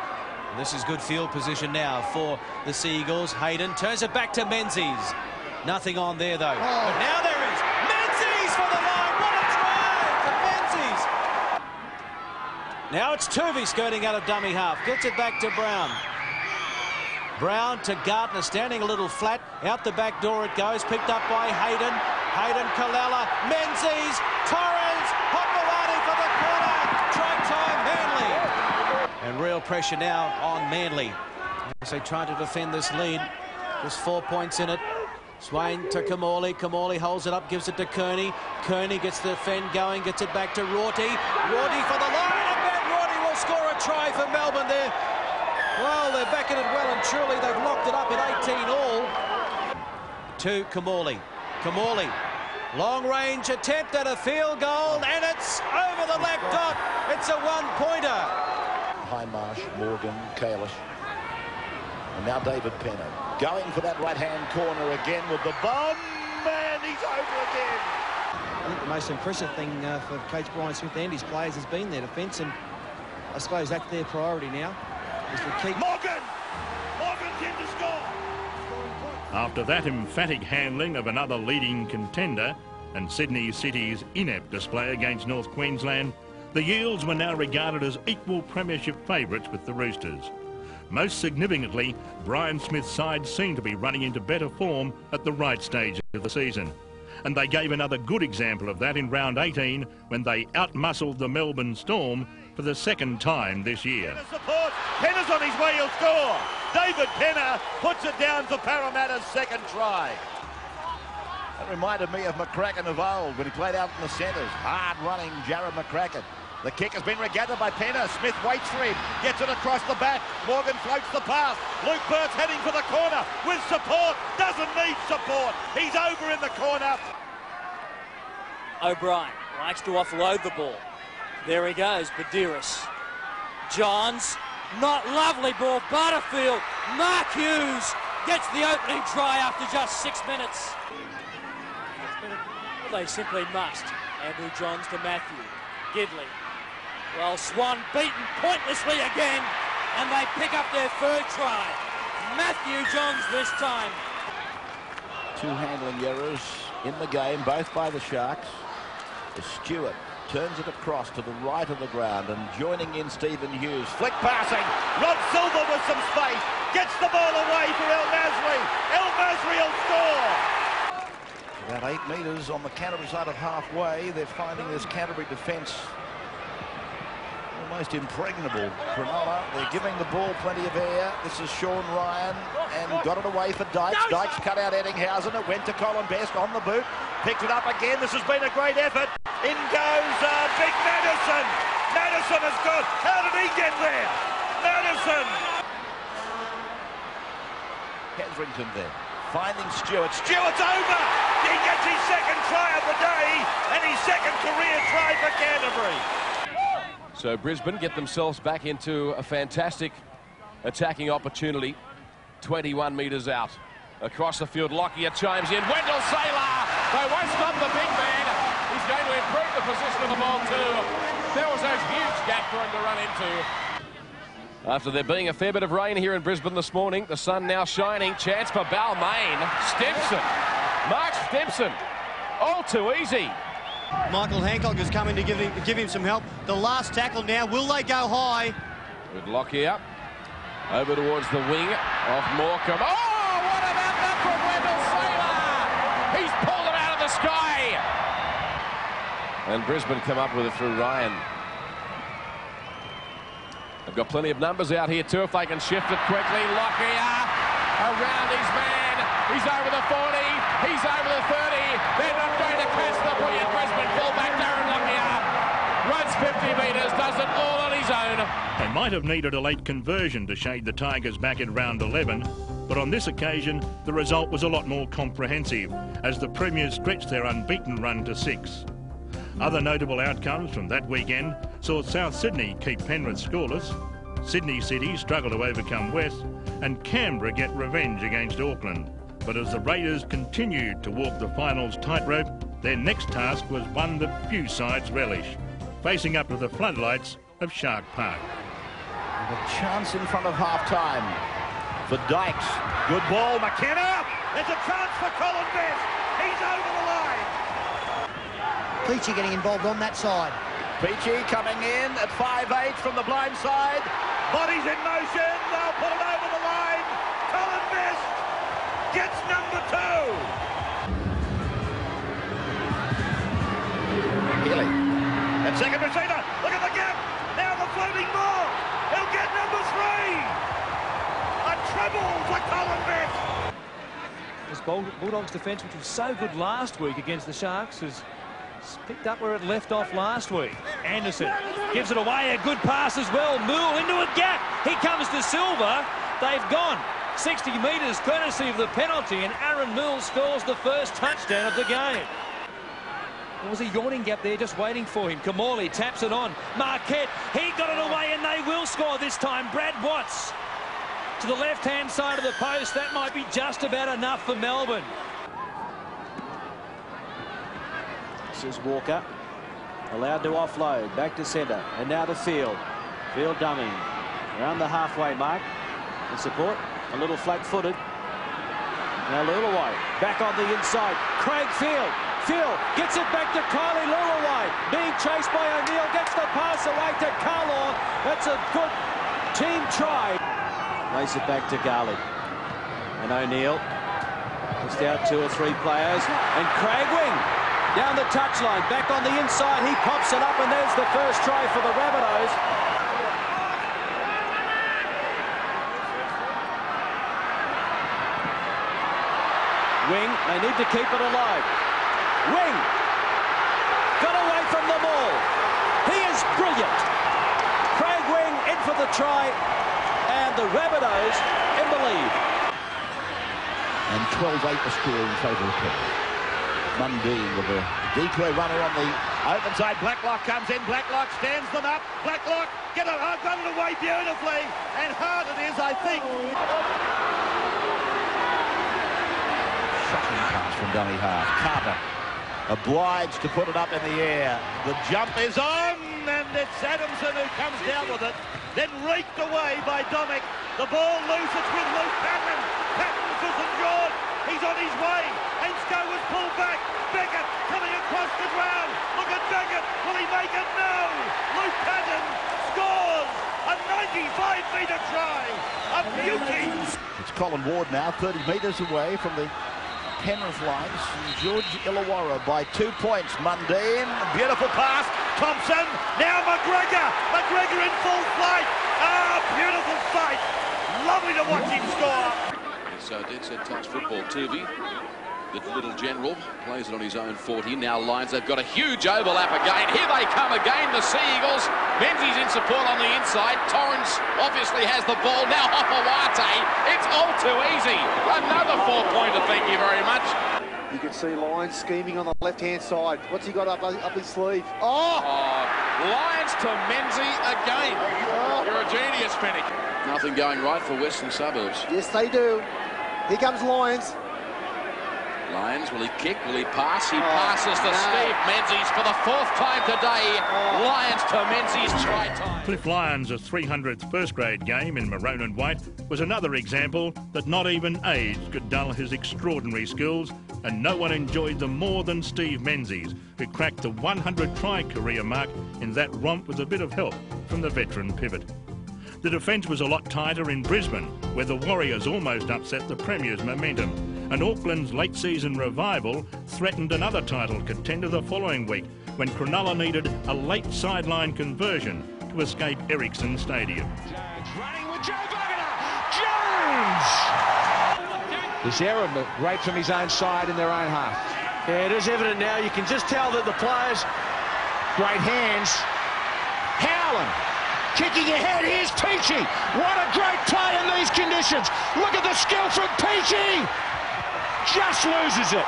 [SPEAKER 9] This is good field position now for the Sea Eagles. Hayden turns it back to Menzies. Nothing on there though. But now there Now it's Toovey skirting out of dummy half. Gets it back to Brown. Brown to Gardner, standing a little flat. Out the back door it goes, picked up by Hayden. Hayden Kalala, Menzies, Torres, Hopoate for the corner. Try time, Manly. And real pressure now on Manly. As they try to defend this lead. Just four points in it. Swain to Kimmorley. Kimmorley holds it up, gives it to Kearney. Kearney gets the fend going, gets it back to Roarty. Roarty for the line, and Ben Roarty will score a try for Melbourne there. Well, they're backing it well and truly. They've locked it up at 18 all. To Kimmorley. Kimmorley. Long range attempt at a field goal, and it's over the left dot. It's a one-pointer.
[SPEAKER 20] Hindmarsh, Morgan, Kalish. And now David Penna going for that right-hand corner again with the bomb, and he's over again.
[SPEAKER 7] I think the most impressive thing uh, for Coach Brian Smith and his players has been their defence, and I suppose that's their priority now, is to keep...
[SPEAKER 1] Morgan! Morgan's in to score!
[SPEAKER 3] After that emphatic handling of another leading contender and Sydney City's inept display against North Queensland, the Eels were now regarded as equal premiership favourites with the Roosters. Most significantly, Brian Smith's side seemed to be running into better form at the right stage of the season. And they gave another good example of that in round 18 when they outmuscled the Melbourne Storm for the second time this year.
[SPEAKER 1] Support. Penna's on his way, he'll score. David Penna puts it down for Parramatta's second try.
[SPEAKER 20] That reminded me of McCracken of old when he played out in the centres. Hard running Jarrod McCracken. The kick has been regathered by Penna. Smith waits for him, gets it across the back. Morgan floats the pass. Luke Burt's heading for the corner with support. Doesn't need support. He's over in the corner.
[SPEAKER 5] O'Brien likes to offload the ball. There he goes, Badiris. Johns, not lovely ball. Butterfield, Mark Hughes gets the opening try after just six minutes. They simply must. Andrew Johns to Matthew. Gidley. Well, Swan beaten pointlessly again, and they pick up their third try. Matthew Johns this time.
[SPEAKER 20] Two handling errors in the game, both by the Sharks. Stewart turns it across to the right of the ground and joining in Stephen Hughes. Flick passing. Rod Silva with some space. Gets the ball away for El Masri. El Masri will score. About eight metres on the Canterbury side of halfway. They're finding this Canterbury defence almost impregnable. Cronulla, they're giving the ball plenty of air. This is Sean Ryan and got it away for Dykes. Dykes cut out Ettingshausen. It went to Colin Best on the boot. Picked it up again. This has been a great effort. In goes uh, Big Madison. Madison has got. How did he get there? Madison. Hetherington there. Finding Stewart. Stewart's over. He gets his second try of the day and his second career try for Canterbury.
[SPEAKER 16] So Brisbane get themselves back into a fantastic attacking opportunity. 21 metres out. Across the field, Lockyer chimes in. Wendell Sailor. They won't stop the big man. He's going to improve the position of the ball too. There was a huge gap for him to run into. After there being a fair bit of rain here in Brisbane this morning, the sun now shining. Chance for Balmain. Stimson. Mark Stimson. All too easy.
[SPEAKER 14] Michael Hancock is coming to give him, give him some help. The last tackle now. Will they go high?
[SPEAKER 16] With Lockyer. Over towards the wing of Morecambe. Oh, what about that from Wendell Sailor? He's pulled it out of the sky. And Brisbane come up with it through Ryan. They've got plenty of numbers out here too if they can shift it quickly. Lockyer around his man. He's over the 40. He's over the 30. They're not going to catch the brilliant Brisbane fullback Darren Lockyer. Runs 50 metres, does it all on his own.
[SPEAKER 3] They might have needed a late conversion to shade the Tigers back in round 11, but on this occasion the result was a lot more comprehensive as the Premiers stretched their unbeaten run to six. Other notable outcomes from that weekend saw South Sydney keep Penrith scoreless, Sydney City struggle to overcome West, and Canberra get revenge against Auckland. But as the Raiders continued to walk the finals tightrope, their next task was one that few sides relish, facing up to the floodlights of Shark Park.
[SPEAKER 20] A chance in front of half-time for Dykes. Good ball, McKenna.
[SPEAKER 1] There's a chance for Colin Best. He's over the line.
[SPEAKER 8] Peachey getting involved on that side.
[SPEAKER 20] Peachey coming in at 5'8 from the blind side.
[SPEAKER 1] Bodies in motion. They'll put it over the line. Colin Best gets number two.
[SPEAKER 20] Healy.
[SPEAKER 1] And second receiver. Look at the gap. Ball. He'll get number three. A treble for Colin.
[SPEAKER 10] This Bulldogs defence, which was so good last week against the Sharks, has picked up where it left off last week. Anderson gives it away, a good pass as well. Moule into a gap. He comes to Silver. They've gone 60 metres courtesy of the penalty, and Aaron Moule scores the first touchdown of the game. There was a yawning gap there just waiting for him. Kimmorley taps it on. Marquet, he got it away and they will score this time. Brad Watts to the left-hand side of the post. That might be just about enough for Melbourne.
[SPEAKER 26] This is Walker. Allowed to offload. Back to centre. And now to Field. Field dummy. Around the halfway mark. The support. A little flat-footed. Now Lulaway. Back on the inside. Craig Field. Field gets it back to Kylie Lulaway. Being chased by O'Neill. Gets the pass away to Carlaw. That's a good team try. Lays it back to Garlick. And O'Neill. Just out two or three players. And Craig Wing down the touchline, back on the inside, he pops it up, and there's the first try for the Rabbitohs. Wing, they need to keep it alive. Wing got away from them all. He is brilliant.
[SPEAKER 9] Craig Wing in for the try, and the Rabbitohs in the lead.
[SPEAKER 20] And 12-8 the score in favour of Penrith. Mundine with a decoy runner on the
[SPEAKER 1] Open side, Blacklock comes in, Blacklock stands them up, Blacklock, get it, oh, got it away beautifully, and hard it is, I think.
[SPEAKER 20] Shocking pass from dummy half. Carter obliged to put it up in the air. The jump is on, and it's Adamson who comes down with it.
[SPEAKER 1] Then raked away by Domic. The ball loose, it's with Luke Patten. Patten for St George. He's on his way, and Sco was pulled back. Beckett coming across the ground. Look at Beckett. Will he make it? No. Luke Patten scores a 95-metre try. A beauty.
[SPEAKER 20] It's Colin Ward now, 30 metres away from the Penrith lines. George Illawarra by two points. Mundine, beautiful pass.
[SPEAKER 1] Thompson, now McGregor. McGregor in full flight. Ah, beautiful fight. Lovely to watch him score.
[SPEAKER 16] So Dead said touch football. Tuvey, the little general, plays it on his own 40. Now Lyons, they've got a huge overlap again. Here they come again, the Sea Eagles. Menzies in support on the inside. Torrance obviously has the ball. Now Hopoate. It's all too easy. Another four-pointer, thank you very much.
[SPEAKER 24] You can see Lyons scheming on the left-hand side. What's he got up, up his sleeve? Oh!
[SPEAKER 16] oh Lyons to Menzie again. Oh. You're a genius, Penny. Nothing going right for Western Suburbs.
[SPEAKER 24] Yes, they do. Here comes Lyons.
[SPEAKER 16] Lyons, will he kick? Will he pass? He oh, passes to no. Steve Menzies for the fourth time today. Oh. Lyons to Menzies try time.
[SPEAKER 3] Cliff Lyons' 300th first grade game in maroon and white was another example that not even age could dull his extraordinary skills, and no one enjoyed them more than Steve Menzies, who cracked the 100 try career mark in that romp with a bit of help from the veteran pivot. The defence was a lot tighter in Brisbane, where the Warriors almost upset the Premier's momentum, and Auckland's late season revival threatened another title contender the following week when Cronulla needed a late sideline conversion to escape Ericsson Stadium.
[SPEAKER 12] Jones running with Joe Vagana. Jones! This error right from his own side in their own half.
[SPEAKER 9] Yeah, it is evident now. You can just tell that the players...
[SPEAKER 12] Great hands. Howland Kicking ahead, here's Peachey. What a great play in these conditions. Look at the skill from Peachey. Just loses it.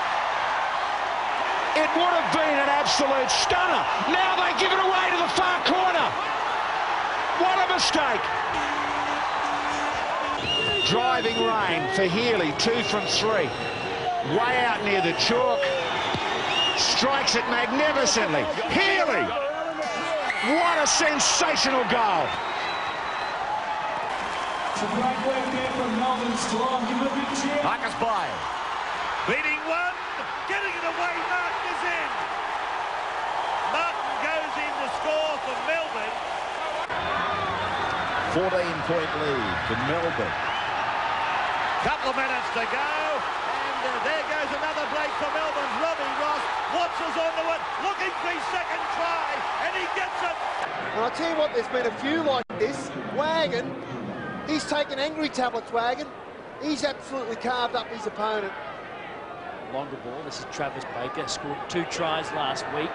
[SPEAKER 12] It would have been an absolute stunner. Now they give it away to the far corner. What a mistake. Driving rain for Healy, two from three. Way out near the chalk. Strikes it magnificently. Healy what a sensational goal.
[SPEAKER 1] It's a great work there from Melbourne Storm. Give a big cheer. Marcus Bai. Beating one, getting it away, Martin is in. Martin goes in to score for Melbourne.
[SPEAKER 20] 14-point lead for Melbourne.
[SPEAKER 1] Couple of minutes to go, and uh, there goes another break for Melbourne's Robbie Ross. Watches onto it, looking for his second try, and he gets it.
[SPEAKER 24] And I'll tell you what, there's been a few like this. Wagon, he's taken angry tablets, Wagon. He's absolutely carved up his opponent.
[SPEAKER 5] Longer ball, this is Travis Baker, scored two tries last week.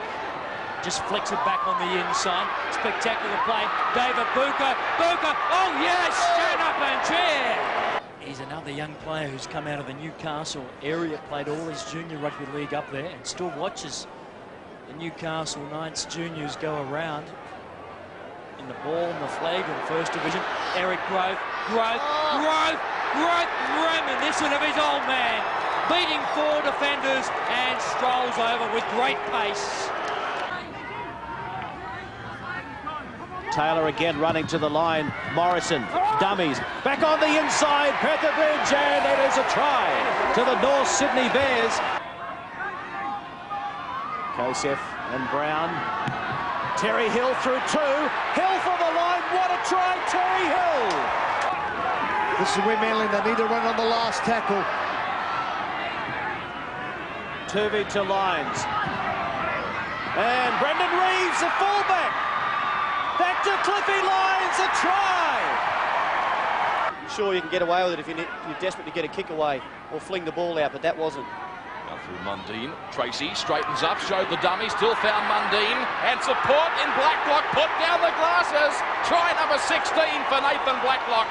[SPEAKER 5] Just flicks it back on the inside. Spectacular play. David Buka. Buka. Oh, yes. Stand up and cheer. He's another young player who's come out of the Newcastle area, played all his junior rugby league up there, and still watches the Newcastle Knights juniors go around in the ball and the flag in the first division. Eric Grothe, Grothe, Grothe, Grothe, reminiscent of his old man, beating four defenders and strolls over with great pace.
[SPEAKER 9] Taylor again running to the line. Morrison, dummies. Back on the inside, Petherbridge, and it is a try to the North Sydney Bears. Kosef and Brown. Terry Hill through two. Hill for the line. What a try, Terry Hill.
[SPEAKER 24] This is where Manly, they need to run on the last tackle.
[SPEAKER 9] Toovey to Lyons. And Brendan Reeves, the fullback. Back to Cliffy Lyons, a try!
[SPEAKER 14] Sure, you can get away with it if you're desperate to get a kick away or fling the ball out, but that wasn't.
[SPEAKER 16] Now through Mundine. Treacy straightens up, showed the dummy, still found Mundine. And support in Blacklock, put down the glasses. Try number 16 for Nathan Blacklock.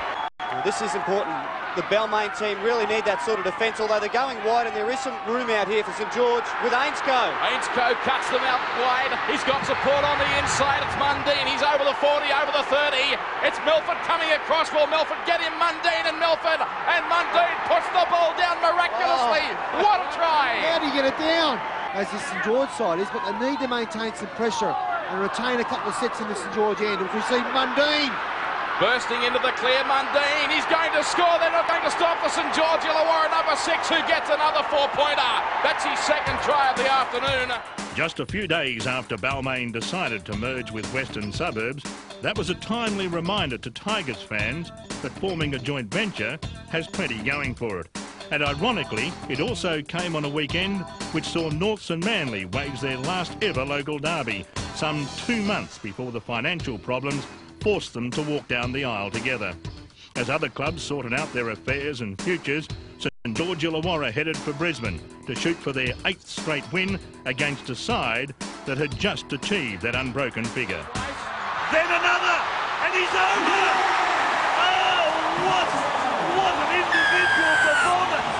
[SPEAKER 14] Well, this is important. The Balmain team really need that sort of defence, although they're going wide and there is some room out here for St George with Ainscough.
[SPEAKER 16] Ainscough cuts them out wide. He's got support on the inside. It's Mundine. He's over the 40, over the 30. It's Milford coming across. Will Milford get him? Mundine and Milford. And Mundine puts the ball down miraculously. Oh. What a try!
[SPEAKER 24] How do you get it down? As the St George side is, but they need to maintain some pressure and retain a couple of sets in the St George end. If we see Mundine
[SPEAKER 16] Bursting into the clear, Mundine. He's going to score. They're not going to stop the St George Illawarra number six, who gets another four-pointer. That's his second try of the afternoon.
[SPEAKER 3] Just a few days after Balmain decided to merge with Western Suburbs, that was a timely reminder to Tigers fans that forming a joint venture has plenty going for it. And ironically, it also came on a weekend which saw Norths and Manly wage their last ever local derby, some two months before the financial problems forced them to walk down the aisle together. As other clubs sorted out their affairs and futures, St George Illawarra headed for Brisbane to shoot for their eighth straight win against a side that had just achieved that unbroken figure.
[SPEAKER 1] Then another, and he's over! Oh, what, what an individual performance!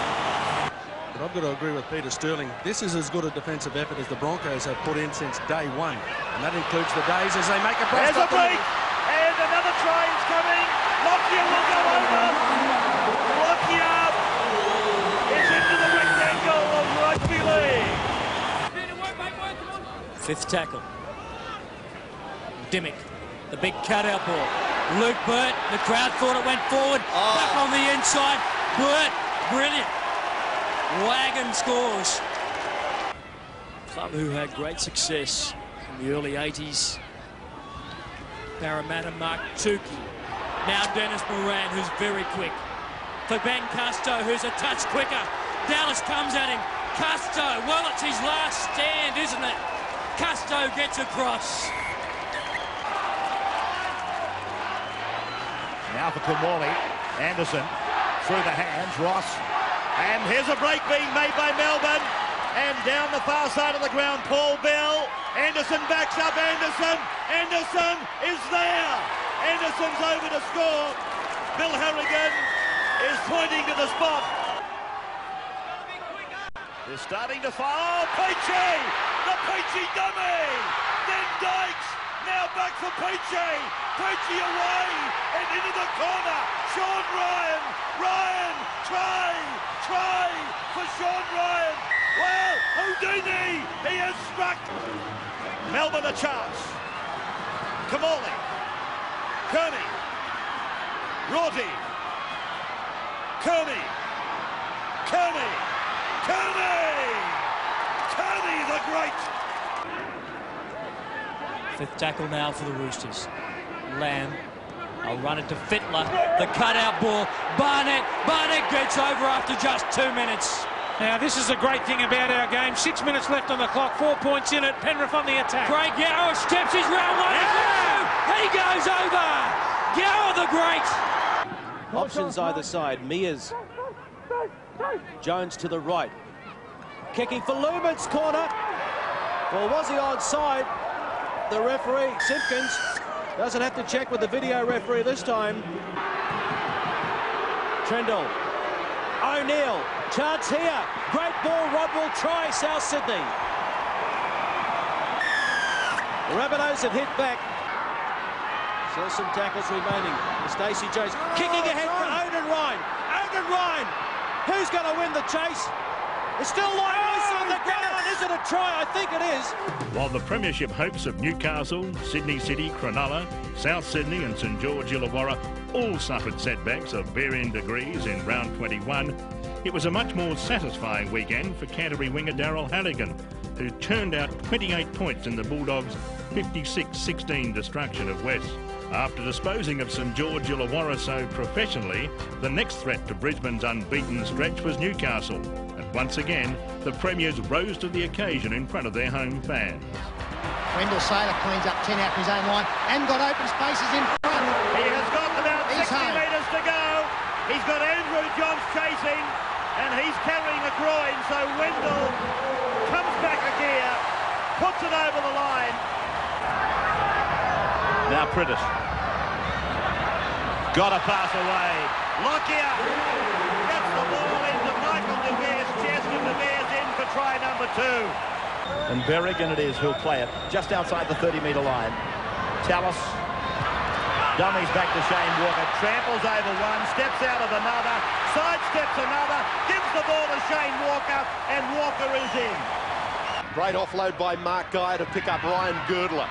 [SPEAKER 18] But I've got to agree with Peter Sterling. This is as good a defensive effort as the Broncos have put in since day one. And that includes the days as they make a break.
[SPEAKER 1] There's a break! And another try is coming. Lockyer will go over. Lockyer is into the rectangle of rugby league.
[SPEAKER 5] Fifth tackle. Dymock, the big cutout ball. Luke Burt, the crowd thought it went forward. Oh. Back on the inside. Burt, brilliant. Wagon scores. Club who had great success in the early 80s Parramatta Mark Tukey. Now Dennis Moran, who's very quick. For Ben Custo, who's a touch quicker. Dallas comes at him. Custo, well, it's his last stand, isn't it? Custo gets across.
[SPEAKER 1] Now for Kimmorley. Anderson through the hands. Ross. And here's a break being made by Melbourne. And down the far side of the ground, Paul Bell. Anderson backs up Anderson. Anderson is there. Anderson's over to score. Bill Harrigan is pointing to the spot. They're starting to fire. Oh, Peachey! The Peachey dummy! Then Dykes. Now back for Peachey. Peachey away and into the corner. Sean Ryan. Ryan. Try. Try for Sean Ryan. Well, Houdini. He has struck. Melbourne a chance. Kimmorley. Kearney. Roarty. Kearney. Kearney. Kearney! Kearney the Great!
[SPEAKER 5] Fifth tackle now for the Roosters. Lam. I'll run it to Fittler. The cutout ball. Barnett. Barnett gets over after just two minutes.
[SPEAKER 23] Now, this is a great thing about our game. Six minutes left on the clock, four points in it. Penrith on the attack.
[SPEAKER 5] Craig Gower steps his round one. Yeah. He goes over. Gower the great.
[SPEAKER 9] Options either side. Mears. Jones to the right. Kicking for Lumen's corner. Well, was he onside? The referee, Simpkins, doesn't have to check with the video referee this time. Trindall. O'Neill. Chance here. Great ball. Rod will try South Sydney. The Rabbitohs have hit back. Still some tackles remaining. Stacey Jones kicking ahead for oh, Odin Ryan. Odin Ryan. Who's going to win the chase? It's still loose on the ground. Is it a try? I think it is.
[SPEAKER 3] While the premiership hopes of Newcastle, Sydney City, Cronulla, South Sydney and St George Illawarra all suffered setbacks of varying degrees in round 21, it was a much more satisfying weekend for Canterbury winger Daryl Halligan, who turned out 28 points in the Bulldogs' 56-16 destruction of West. After disposing of St George Illawarra so professionally, the next threat to Brisbane's unbeaten stretch was Newcastle. And once again, the Premiers rose to the occasion in front of their home fans.
[SPEAKER 8] Wendell Sailor cleans up 10 out of his own line and got open spaces in front.
[SPEAKER 1] He has got about He's 60 metres to go. He's got Andrew Johns chasing. and he's carrying a groin, so Wendell comes back a gear, puts it over the line. Now Priddis. Got a pass away. Lockyer two.
[SPEAKER 20] And Berrigan it is who'll play it just outside the 30-metre line. Tallis dummies back to Shane Walker, tramples over one, steps out of another, sidesteps another, gives the ball to Shane Walker, and Walker is in.
[SPEAKER 11] Great offload by Mark Guy to pick up Ryan Girdler,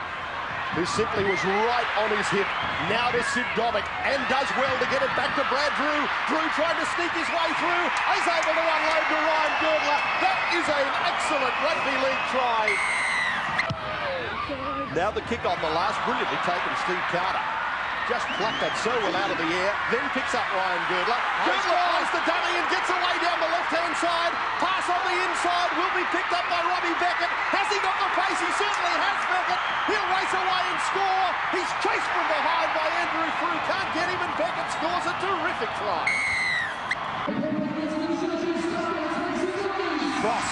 [SPEAKER 11] who simply was right on his hip. Now to Sid Domic, and does well to get it back to Brad Drew. Drew trying to sneak his way through. He's able to unload to Ryan Girdler. That is an excellent rugby league try. Now the kick on the last, brilliantly taken Steve Carter. Just plucked that so well out of the air, then picks up Ryan Girdler. Girdler finds the dummy and gets away down the left-hand side. Pass on the inside will be picked up by Robbie Beckett. Has he got the pace? He certainly has, Beckett. He'll race away and score. He's chased from behind by Andrew Frew. Can't get him, and Beckett scores a terrific try. Cross.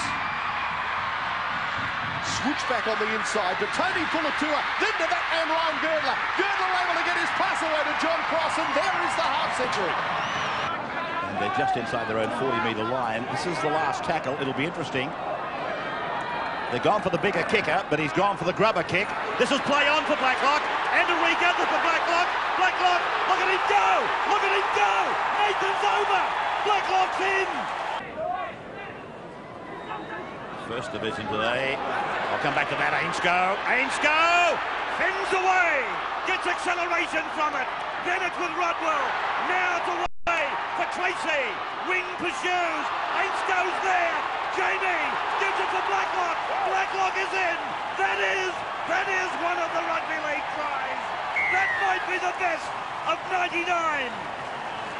[SPEAKER 11] Switchback on the inside to Tony Puletua, then to that man Ryan Girdler. Girdler able to get his pass away to John Cross, and there is the half century.
[SPEAKER 20] And they're just inside their own 40-metre line. This is the last tackle. It'll be interesting. They're gone for the bigger kicker, but he's gone for the grubber kick.
[SPEAKER 1] This is play on for Blacklock. And regather for Blacklock. Blacklock, look at him go! Look at him go! Nathan's over! Blacklock's in!
[SPEAKER 20] First division today. I'll come back to that. Ainscough. Ainscough!
[SPEAKER 1] Fins away! Gets acceleration from it. Then it's with Rodwell. Now to way for Treacy. Wing pursues. Ainscough's there. Jamie gives it to Blacklock. Blacklock is in. That is, that is one of the rugby league tries. That might be the best of 99.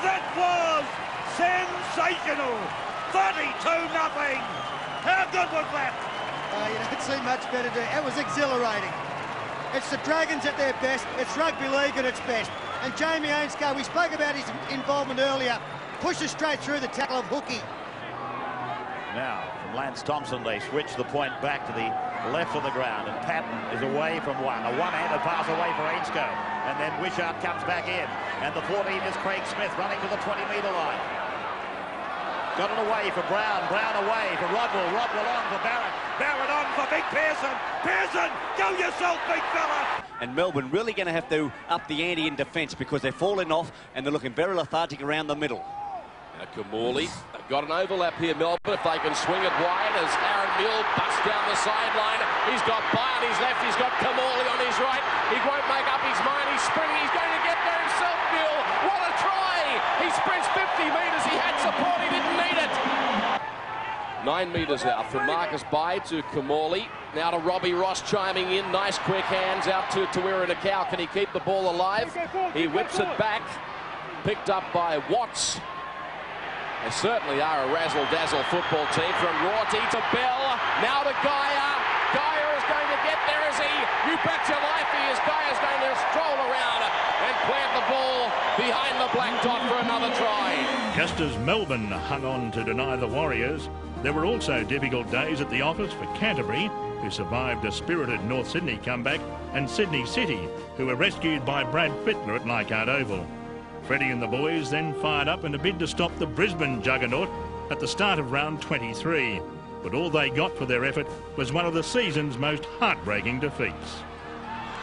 [SPEAKER 1] That was sensational. 32 nothing. How good was that?
[SPEAKER 8] Uh, you don't see much better. Do it was exhilarating. It's the Dragons at their best. It's rugby league at its best. And Jamie Ainscough, we spoke about his involvement earlier, pushes straight through the tackle of Hookey.
[SPEAKER 20] Now, from Lance Thompson, they switch the point back to the left of the ground, and Patten is away from one. A one-handed pass away for Ainscough, and then Wishart comes back in. And the 14 is Craig Smith running to the 20-metre line. Got it away for Brown. Brown away for Rodwell. Rodwell on for Barrett.
[SPEAKER 1] Barrett on for Big Pearson. Pearson, go yourself, big fella.
[SPEAKER 7] And Melbourne really going to have to up the ante in defence because they're falling off and they're looking very lethargic around the middle.
[SPEAKER 16] Kimmorley, they've got an overlap here, Melbourne, if they can swing it wide as Aaron Moule busts down the sideline. He's got Bai on his left, he's got Kimmorley on his right. He won't make up his mind, he's sprinting, he's going to get there himself, Moule. What a try! He sprints 50 metres, he had support, he didn't need it. Nine metres out from Marcus Bai to Kimmorley. Now to Robbie Ross chiming in. Nice quick hands out to Tawera Nikau. Can he keep the ball alive? He whips it back. Picked up by Watts. They certainly are a razzle-dazzle football team from Roarty to Bell. Now to Geyer. Geyer is going to get there, is he? You bet your life he is. Geyer's going to stroll around and plant the ball behind the black dot for another try.
[SPEAKER 3] Just as Melbourne hung on to deny the Warriors, there were also difficult days at the office for Canterbury, who survived a spirited North Sydney comeback, and Sydney City, who were rescued by Brad Fittler at Leichhardt Oval. Freddie and the boys then fired up in a bid to stop the Brisbane juggernaut at the start of round 23. But all they got for their effort was one of the season's most heartbreaking defeats.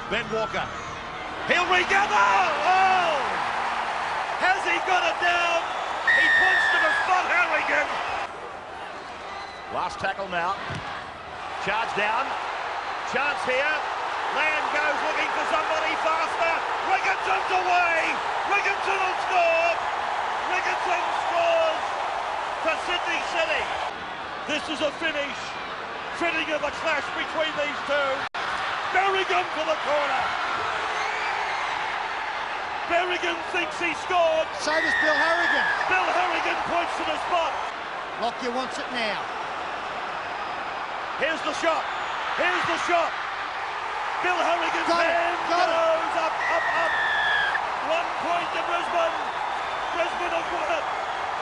[SPEAKER 1] Ben Walker. He'll regather! Oh! Has he got it down? He points to the spot, Harrigan.
[SPEAKER 20] Last tackle now. Charge down. Chance here.
[SPEAKER 1] Land goes looking for somebody faster. Ricketson's away. Ricketson will score. Ricketson scores for Sydney City. This is a finish. Fitting of a clash between these two. Berrigan for the corner. Berrigan thinks he scored.
[SPEAKER 8] So does Bill Harrigan.
[SPEAKER 1] Bill Harrigan points to the spot.
[SPEAKER 8] Lockyer wants it now.
[SPEAKER 1] Here's the shot. Here's the shot. Bill Harrigan's
[SPEAKER 8] Got it, got
[SPEAKER 1] goes up, up. One point to Brisbane. Brisbane have won it.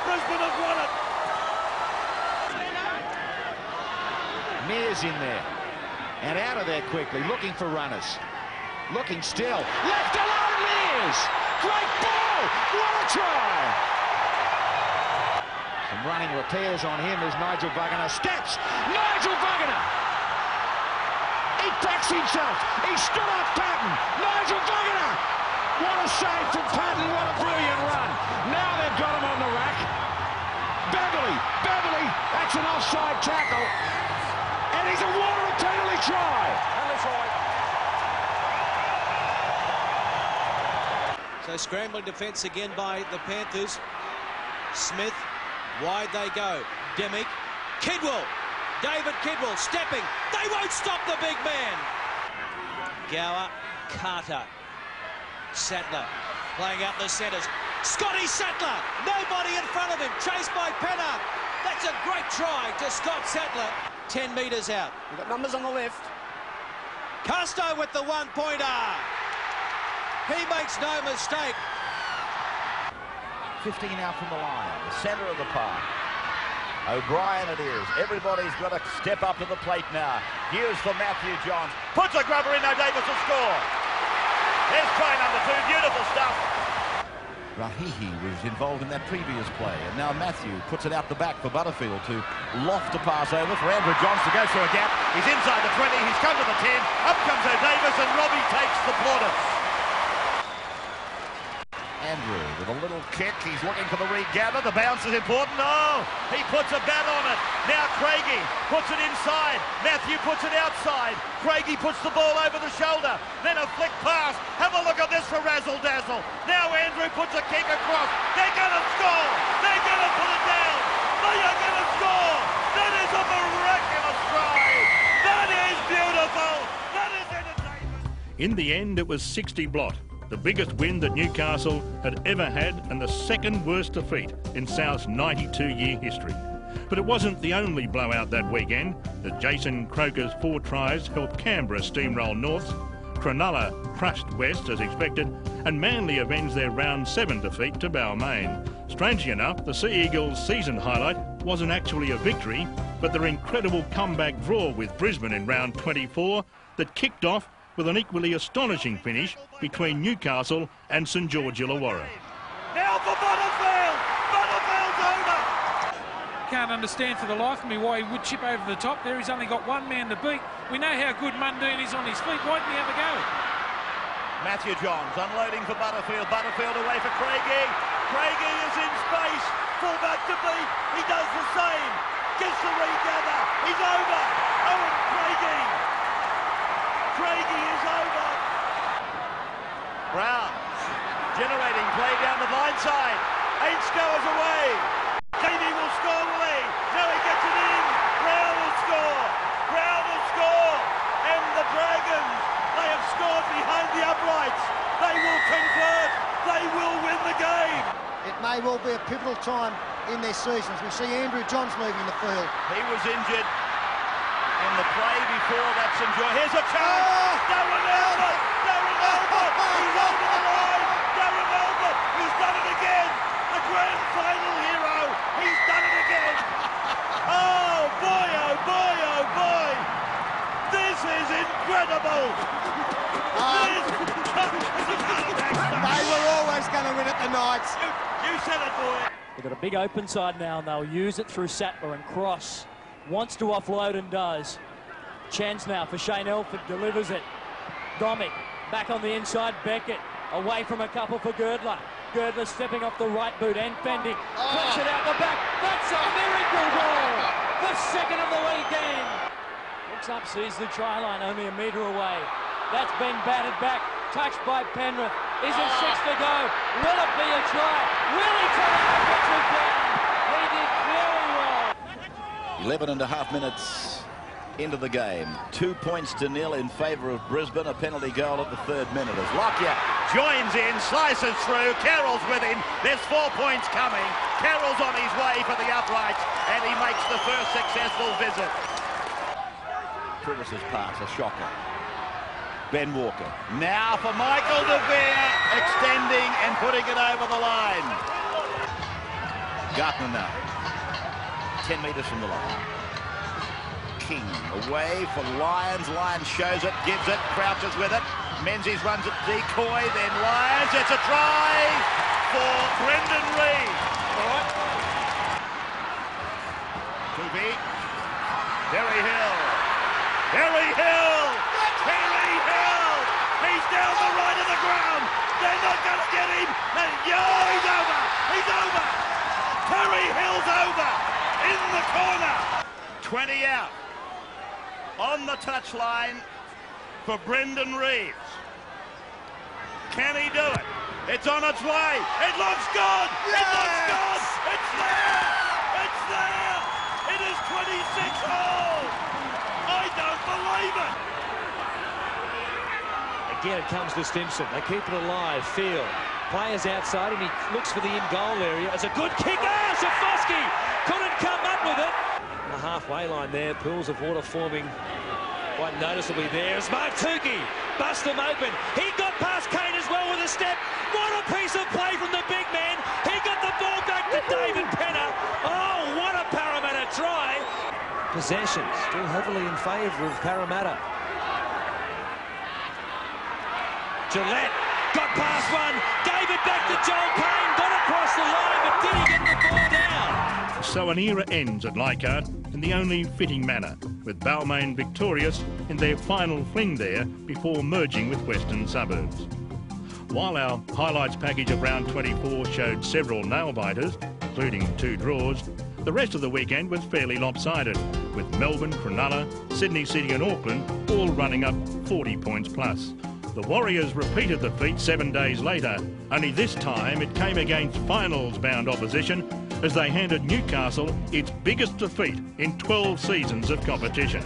[SPEAKER 1] Brisbane have won it.
[SPEAKER 12] Mears in there. And out of there quickly, looking for runners. Looking still. Left alone, Mears! Great ball! What a try! Some running repairs on him as Nigel Wagner steps. Nigel Wagner! He backs himself. He stood up Patten. Nigel Wagner what a save from Patten. What a brilliant run. Now they've got him on the rack. Beverley, Beverley, that's an offside tackle. And he's a penalty try. Penalty try.
[SPEAKER 9] So scrambling defence again by the Panthers. Smith, wide they go. Domic, Kidwell, David Kidwell stepping. They won't stop the big man. Gower, Carter, Sattler playing out the centres. Scotty Sattler, nobody in front of him, chased by Penna. That's a great try to Scott Sattler. 10 metres out.
[SPEAKER 27] We've got numbers on the left.
[SPEAKER 9] Casto with the one-pointer. He makes no mistake.
[SPEAKER 20] 15 out from the line, the centre of the park. O'Brien it is. Everybody's got to step up to the plate now. Here's for Matthew Johns. Puts a grubber in, now Davis will score. There's try number two. Beautiful stuff. Rahihi was involved in that previous play, and now Matthew puts it out the back for Butterfield to loft a pass over for Andrew Johns to go through a gap. He's inside the 20, he's come to the 10, up comes O'Davis, and Robbie takes the plaudits. Andrew with a little kick. He's looking for the regather. The bounce is important. Oh, he puts a bat on it. Now Craigie puts it inside. Matthew puts it outside. Craigie puts the ball over the shoulder. Then a flick pass. Have a look at this for Razzle Dazzle. Now Andrew puts a kick across. They're going to score. They're going to put it down. They are going to score. That is a miraculous try. That is beautiful. That is entertainment.
[SPEAKER 3] In the end, it was 60 blot, the biggest win that Newcastle had ever had and the second worst defeat in South's 92-year history. But it wasn't the only blowout that weekend. The Jason Croker's four tries helped Canberra steamroll North, Cronulla crushed West as expected, and Manly avenged their round seven defeat to Balmain. Strangely enough, the Sea Eagles' season highlight wasn't actually a victory, but their incredible comeback draw with Brisbane in round 24 that kicked off with an equally astonishing finish between Newcastle and St George Illawarra.
[SPEAKER 28] Now for Butterfield. Butterfield's over.
[SPEAKER 23] Can't understand for the life of me why he would chip over the top there. He's only got one man to beat. We know how good Mundine is on his feet. Why didn't he have a go?
[SPEAKER 20] Matthew Johns unloading for Butterfield. Butterfield away for Craigie. Craigie is in space. Full back to beat. He does the same. Gets the regather. He's over. Owen Craigie. Craigie is over. Brown generating play down the blind side. Eight scores away. Davey will score, will he? Now he gets it in. Brown will score. Brown will score. And the Dragons, they have scored behind the uprights. They will convert. They will win the game.
[SPEAKER 8] It may well be a pivotal time in their seasons. We see Andrew Johns leaving the field.
[SPEAKER 20] He was injured in the play before that St George. Here's a chance. Darren Albert. Darren Albert. He's over the line. Darren Albert. He's done it again. The grand final hero. He's done it again. Oh boy, oh boy, oh boy. This is incredible.
[SPEAKER 1] Um, they were always going to win it tonight.
[SPEAKER 20] You said it, boy.
[SPEAKER 5] They've got a big open side now, and they'll use it through Sattler and Cross. Wants to offload and does. Chance now for Shane Elford, delivers it. Domic back on the inside, Beckett away from a couple for Girdler. Girdler stepping off the right boot and fending. Flips oh. it out the back. That's a miracle goal! The second of the weekend. Looks up, sees the try line only a metre away. That's been batted back, touched by Penrith. Is it six to go? Will it be a try? Will he it down? He did very well.
[SPEAKER 20] 11 and a half minutes into the game. Two points to nil in favour of Brisbane. A penalty goal at the third minute as Lockyer joins in, slices through. Carroll's with him. There's four points coming. Carroll's on his way for the uprights and he makes the first successful visit. Priddis's pass, a shocker. Ben Walker. Now for Michael De Vere, extending and putting it over the line. Gartner now. 10 metres from the line.
[SPEAKER 1] King away for Lyons. Lyons shows it, gives it, crouches with it. Menzies runs it decoy, then Lyons. It's a try for Brendan Reid. All right. Kubi. Terry Hill. Terry Hill. Terry Hill. He's down the right of the ground. They're not going to get him. And, yo, he's over. He's over. Terry Hill's over. In the corner. 20 out. On the touchline for Brendan Reeves. Can he do it? It's on its way. It looks good. It looks good. It's there. It's there. It is 26 all. It.
[SPEAKER 10] Again, it comes to Stimson. They keep it alive. Field. Players outside, and he looks for the in-goal area. It's a good kick. Ah, Schifcofske couldn't come up with it. The halfway line there, pools of water forming quite noticeably there. As Mark Tukey bust them open. He got past Kane as well with a step. What a piece of play from the man. He got the ball back to David Penna. Oh, what a Parramatta try. Possession still heavily in favour of Parramatta. Gillette got past one, gave it back to Joel Payne, got across the line, but did he get the ball down?
[SPEAKER 3] So an era ends at Leichhardt in the only fitting manner, with Balmain victorious in their final fling there before merging with Western Suburbs. While our highlights package of round 24 showed several nail-biters, including two draws, the rest of the weekend was fairly lopsided, with Melbourne, Cronulla, Sydney City and Auckland all running up 40 points plus. The Warriors repeated the feat seven days later, only this time it came against finals-bound opposition as they handed Newcastle its biggest defeat in 12 seasons of competition.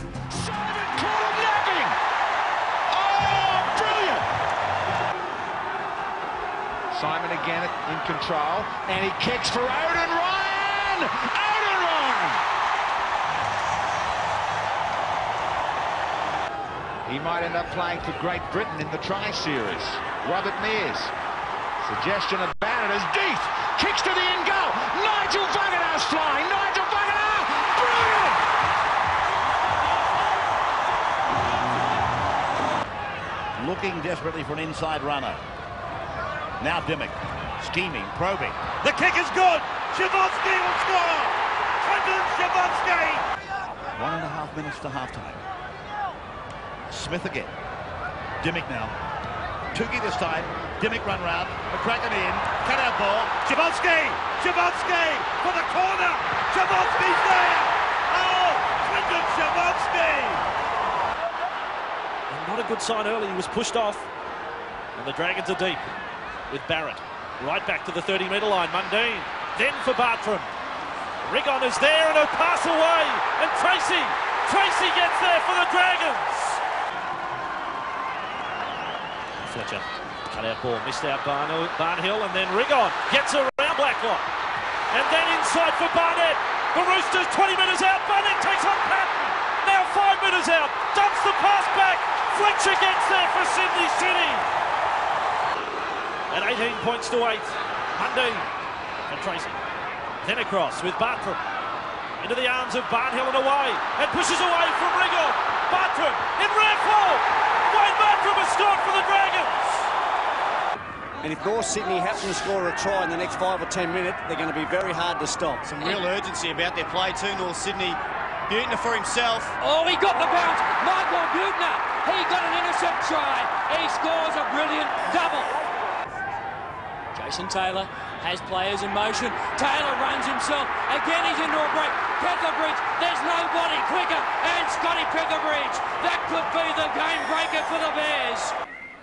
[SPEAKER 12] Simon again in control, and he kicks for Odin Ryan! Odin Ryan! He might end up playing for Great Britain in the Tri-Series. Robert Mears. Suggestion of Bannett as Deeth kicks to the end goal. Nigel Vagana's flying. Nigel Vagana! Brilliant!
[SPEAKER 1] Looking desperately for an inside runner. Now Dymock, scheming, probing. The kick is good. Schifcofske will score. Quentin Schifcofske. One and a half minutes to halftime. Smith again. Dymock now. Tukey this time. Dymock run round. McCracken in. Cut out ball. Schifcofske. Schifcofske for the corner. Schifcofske's there. Oh, Quentin Schifcofske.
[SPEAKER 13] Not a good sign early. He was pushed off. And the Dragons are deep with Barrett. Right back to the 30-metre line. Mundine. Then for Bartrim. Rigon is there and a pass away. And Treacy. Treacy gets there for the Dragons. Fletcher. Cut out ball. Missed out Barnhill, Barnhill and then Rigon gets around Blacklock. And then inside for Barnett. The Roosters 20 metres out. Barnett takes on Patton. Now five metres out. Dumps the pass back. Fletcher gets there for Sydney City. At 18 points to 8. Mundy and Treacy. Then across with Bartrim. Into the arms of Barnhill and away. And pushes away from Rigon. Bartrim in rare form. Wayne Bartrim has scored for the Dragons.
[SPEAKER 7] And if North Sydney happen to score a try in the next five or ten minutes, they're going to be very hard to stop.
[SPEAKER 14] Some real urgency about their play too, North Sydney. Buettner for himself.
[SPEAKER 10] Oh, he got the bounce. Michael Buettner. He got an intercept try. He scores a brilliant double. Jason Taylor has players in motion. Taylor runs himself. Again, he's into a break. Petherbridge, there's nobody quicker. And Scotty Petherbridge. That could be the game breaker for the Bears.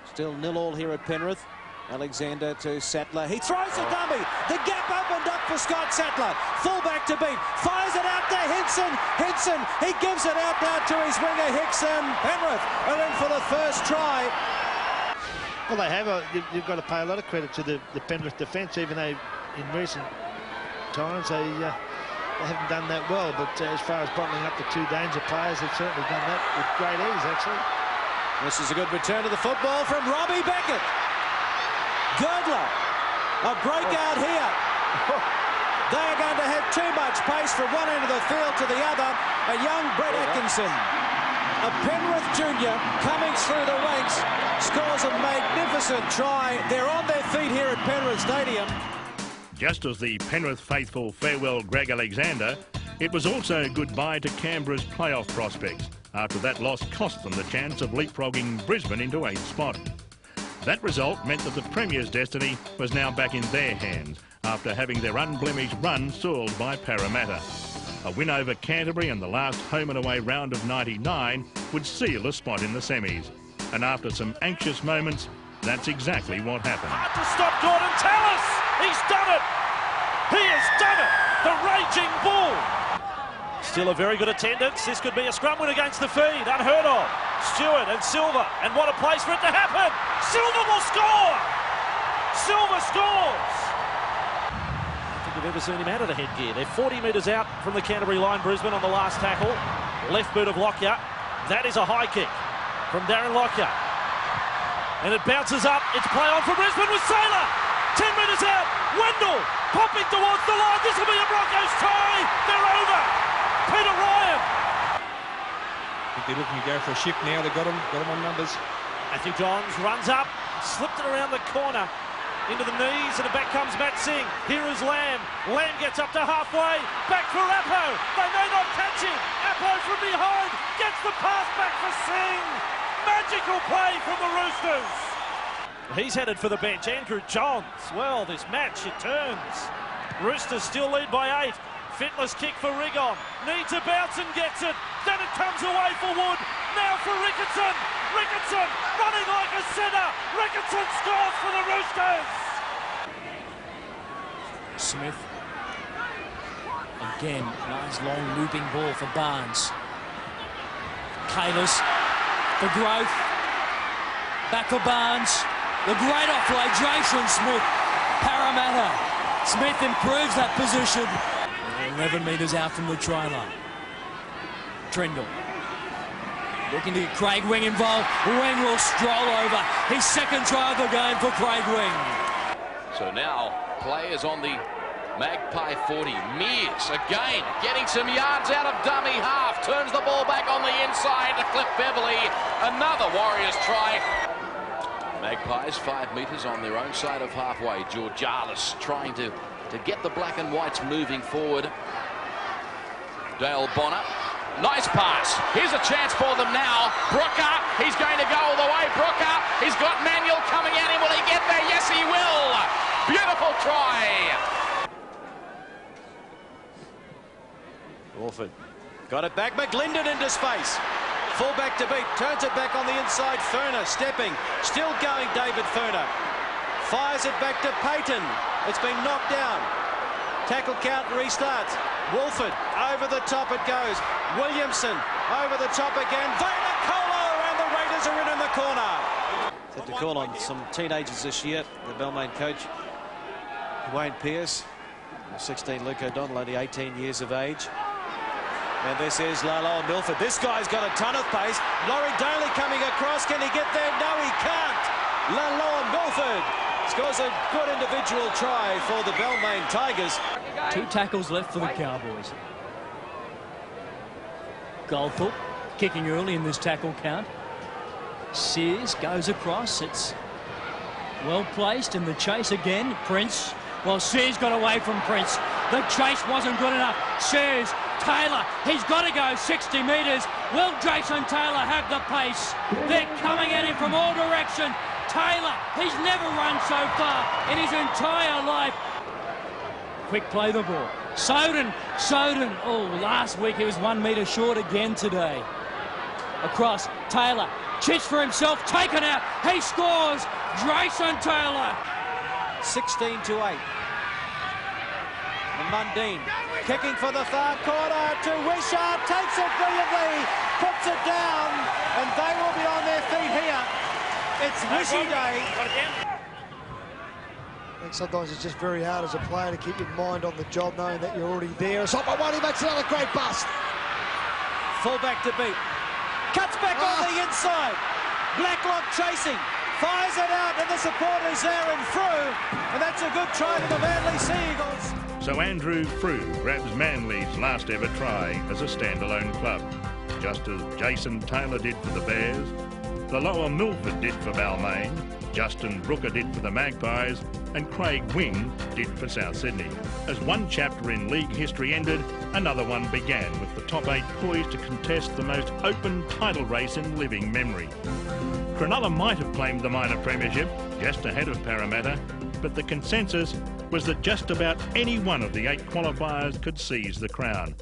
[SPEAKER 9] Still nil all here at Penrith. Alexander to Sattler. He throws a dummy. The gap opened up for Scott Sattler. Fullback to beat. Fires it out to Hinson. Hinson. He gives it out now to his winger Hickson. Penrith are in for the first try.
[SPEAKER 29] Well, they have. A, you, you've got to pay a lot of credit to the, the Penrith defence, even though in recent times they, uh, they haven't done that well. But uh, as far as bottling up the two danger players, they've certainly done that with great ease, actually.
[SPEAKER 9] This is a good return to the football from Robbie Beckett. Girdler, a breakout here. They are going to have too much pace from one end of the field to the other. A young Brett Atkinson, a Penrith junior coming through the ranks, scores a magnificent try. They're on their feet here at Penrith Stadium.
[SPEAKER 3] Just as the Penrith faithful farewell Greg Alexander, it was also goodbye to Canberra's playoff prospects after that loss cost them the chance of leapfrogging Brisbane into eighth spot. That result meant that the Premier's destiny was now back in their hands after having their unblemished run soiled by Parramatta. A win over Canterbury in the last home and away round of 99 would seal a spot in the semis. And after some anxious moments, that's exactly what happened.
[SPEAKER 13] Hard to stop Gordon Tallis. He's done it. He has done it. The raging bull. Still a very good attendance. This could be a scrum win against the feed. Unheard of. Stuart and Silva. And what a place for it to happen. Silva will score. Silva scores. I think you've ever seen him out of the headgear. They're 40 metres out from the Canterbury line, Brisbane, on the last tackle. Left boot of Lockyer. That is a high kick from Darren Lockyer. And it bounces up. It's play on for Brisbane with Sailor. 10 metres out. Wendell popping towards the line. This will be a Broncos tie. They're over. Peter Ryan.
[SPEAKER 30] I think they're looking to go for a shift now. They've got him, got him on numbers.
[SPEAKER 13] Matthew Johns runs up, slipped it around the corner into the knees, and back comes Matt Sing. Here is Lam. Lam gets up to halfway. Back for Appo. They may not catch him. Appo from behind gets the pass back for Sing. Magical play from the Roosters. He's headed for the bench. Andrew Johns. Well, this match, it turns. Roosters still lead by eight. Fittler's kick for Rigon. Needs a bounce and gets it. Then it comes away for Wood. Now for Ricketson. Ricketson running like a sinner. Ricketson scores for the Roosters.
[SPEAKER 5] Smith. Again, nice long looping ball for Barnes. Kalis. The growth. Back for Barnes. The great offload, Jason Smith. Parramatta. Smith improves that position. 11 metres out from the try line. Trindall. Looking to get Craig Wing involved. Wing will stroll over. His second try of the game for Craig Wing.
[SPEAKER 16] So now players on the Magpie 40. Mears again getting some yards out of dummy half. Turns the ball back on the inside to Cliff Beverly. Another Warriors try. Magpies five metres on their own side of halfway. Georgialis trying to, to get the black and whites moving forward. Dale Bonner. Nice pass. Here's a chance for them now. Brooker, he's going to go all the way. Brooker, he's got Manuel coming at him. Will he get there? Yes, he will. Beautiful try.
[SPEAKER 9] Orford got it back. McLinden into space. Full back to beat. Turns it back on the inside. Furner stepping. Still going David Furner. Fires it back to Payton. It's been knocked down. Tackle count restarts. Woolford over the top it goes. Williamson over the top again. Vainikolo and the Raiders are in in the corner. Set to call on some teenagers this year. The Balmain coach, Wayne Pearce, 16 Luke O'Donnell, only 18 years of age. And this is Laloa Milford. This guy's got a ton of pace. Laurie Daley coming across. Can he get there? No, he can't. Laloa Milford scores a good individual try for the Balmain Tigers.
[SPEAKER 5] Two tackles left for the Cowboys. Goldthorpe kicking early in this tackle count. Sears goes across. It's well placed in the chase again. Prince. Well, Sears got away from Prince. The chase wasn't good enough. Sears, Taylor, he's got to go 60 metres. Will Jason Taylor have the pace? They're coming at him from all directions. Taylor, he's never run so far in his entire life. Quick play the ball. Soden, Soden. Oh, last week he was one metre short again today. Across, Taylor. Chits for himself, taken out. He scores. Jason Taylor.
[SPEAKER 9] 16 to 8. And Mundine kicking for the far corner to Wishart. Takes it brilliantly. Puts it down. And they will be on their feet here. It's Wishy Day.
[SPEAKER 15] I think sometimes it's just very hard as a player to keep your mind on the job knowing that you're already there. It's up by one, he makes another great bust.
[SPEAKER 9] Full back to beat. Cuts back on ah. the inside. Blacklock chasing. Fires it out and the support is there and through. And that's a good try to the Manly Sea Eagles.
[SPEAKER 3] So Andrew Frew grabs Manly's last ever try as a standalone club, just as Jason Taylor did for the Bears, the Laloa Milford did for Balmain, Justin Brooker did for the Magpies, and Craig Wing did for South Sydney. As one chapter in league history ended, another one began with the top eight poised to contest the most open title race in living memory. Cronulla might have claimed the minor premiership, just ahead of Parramatta, but the consensus was that just about any one of the eight qualifiers could seize the crown,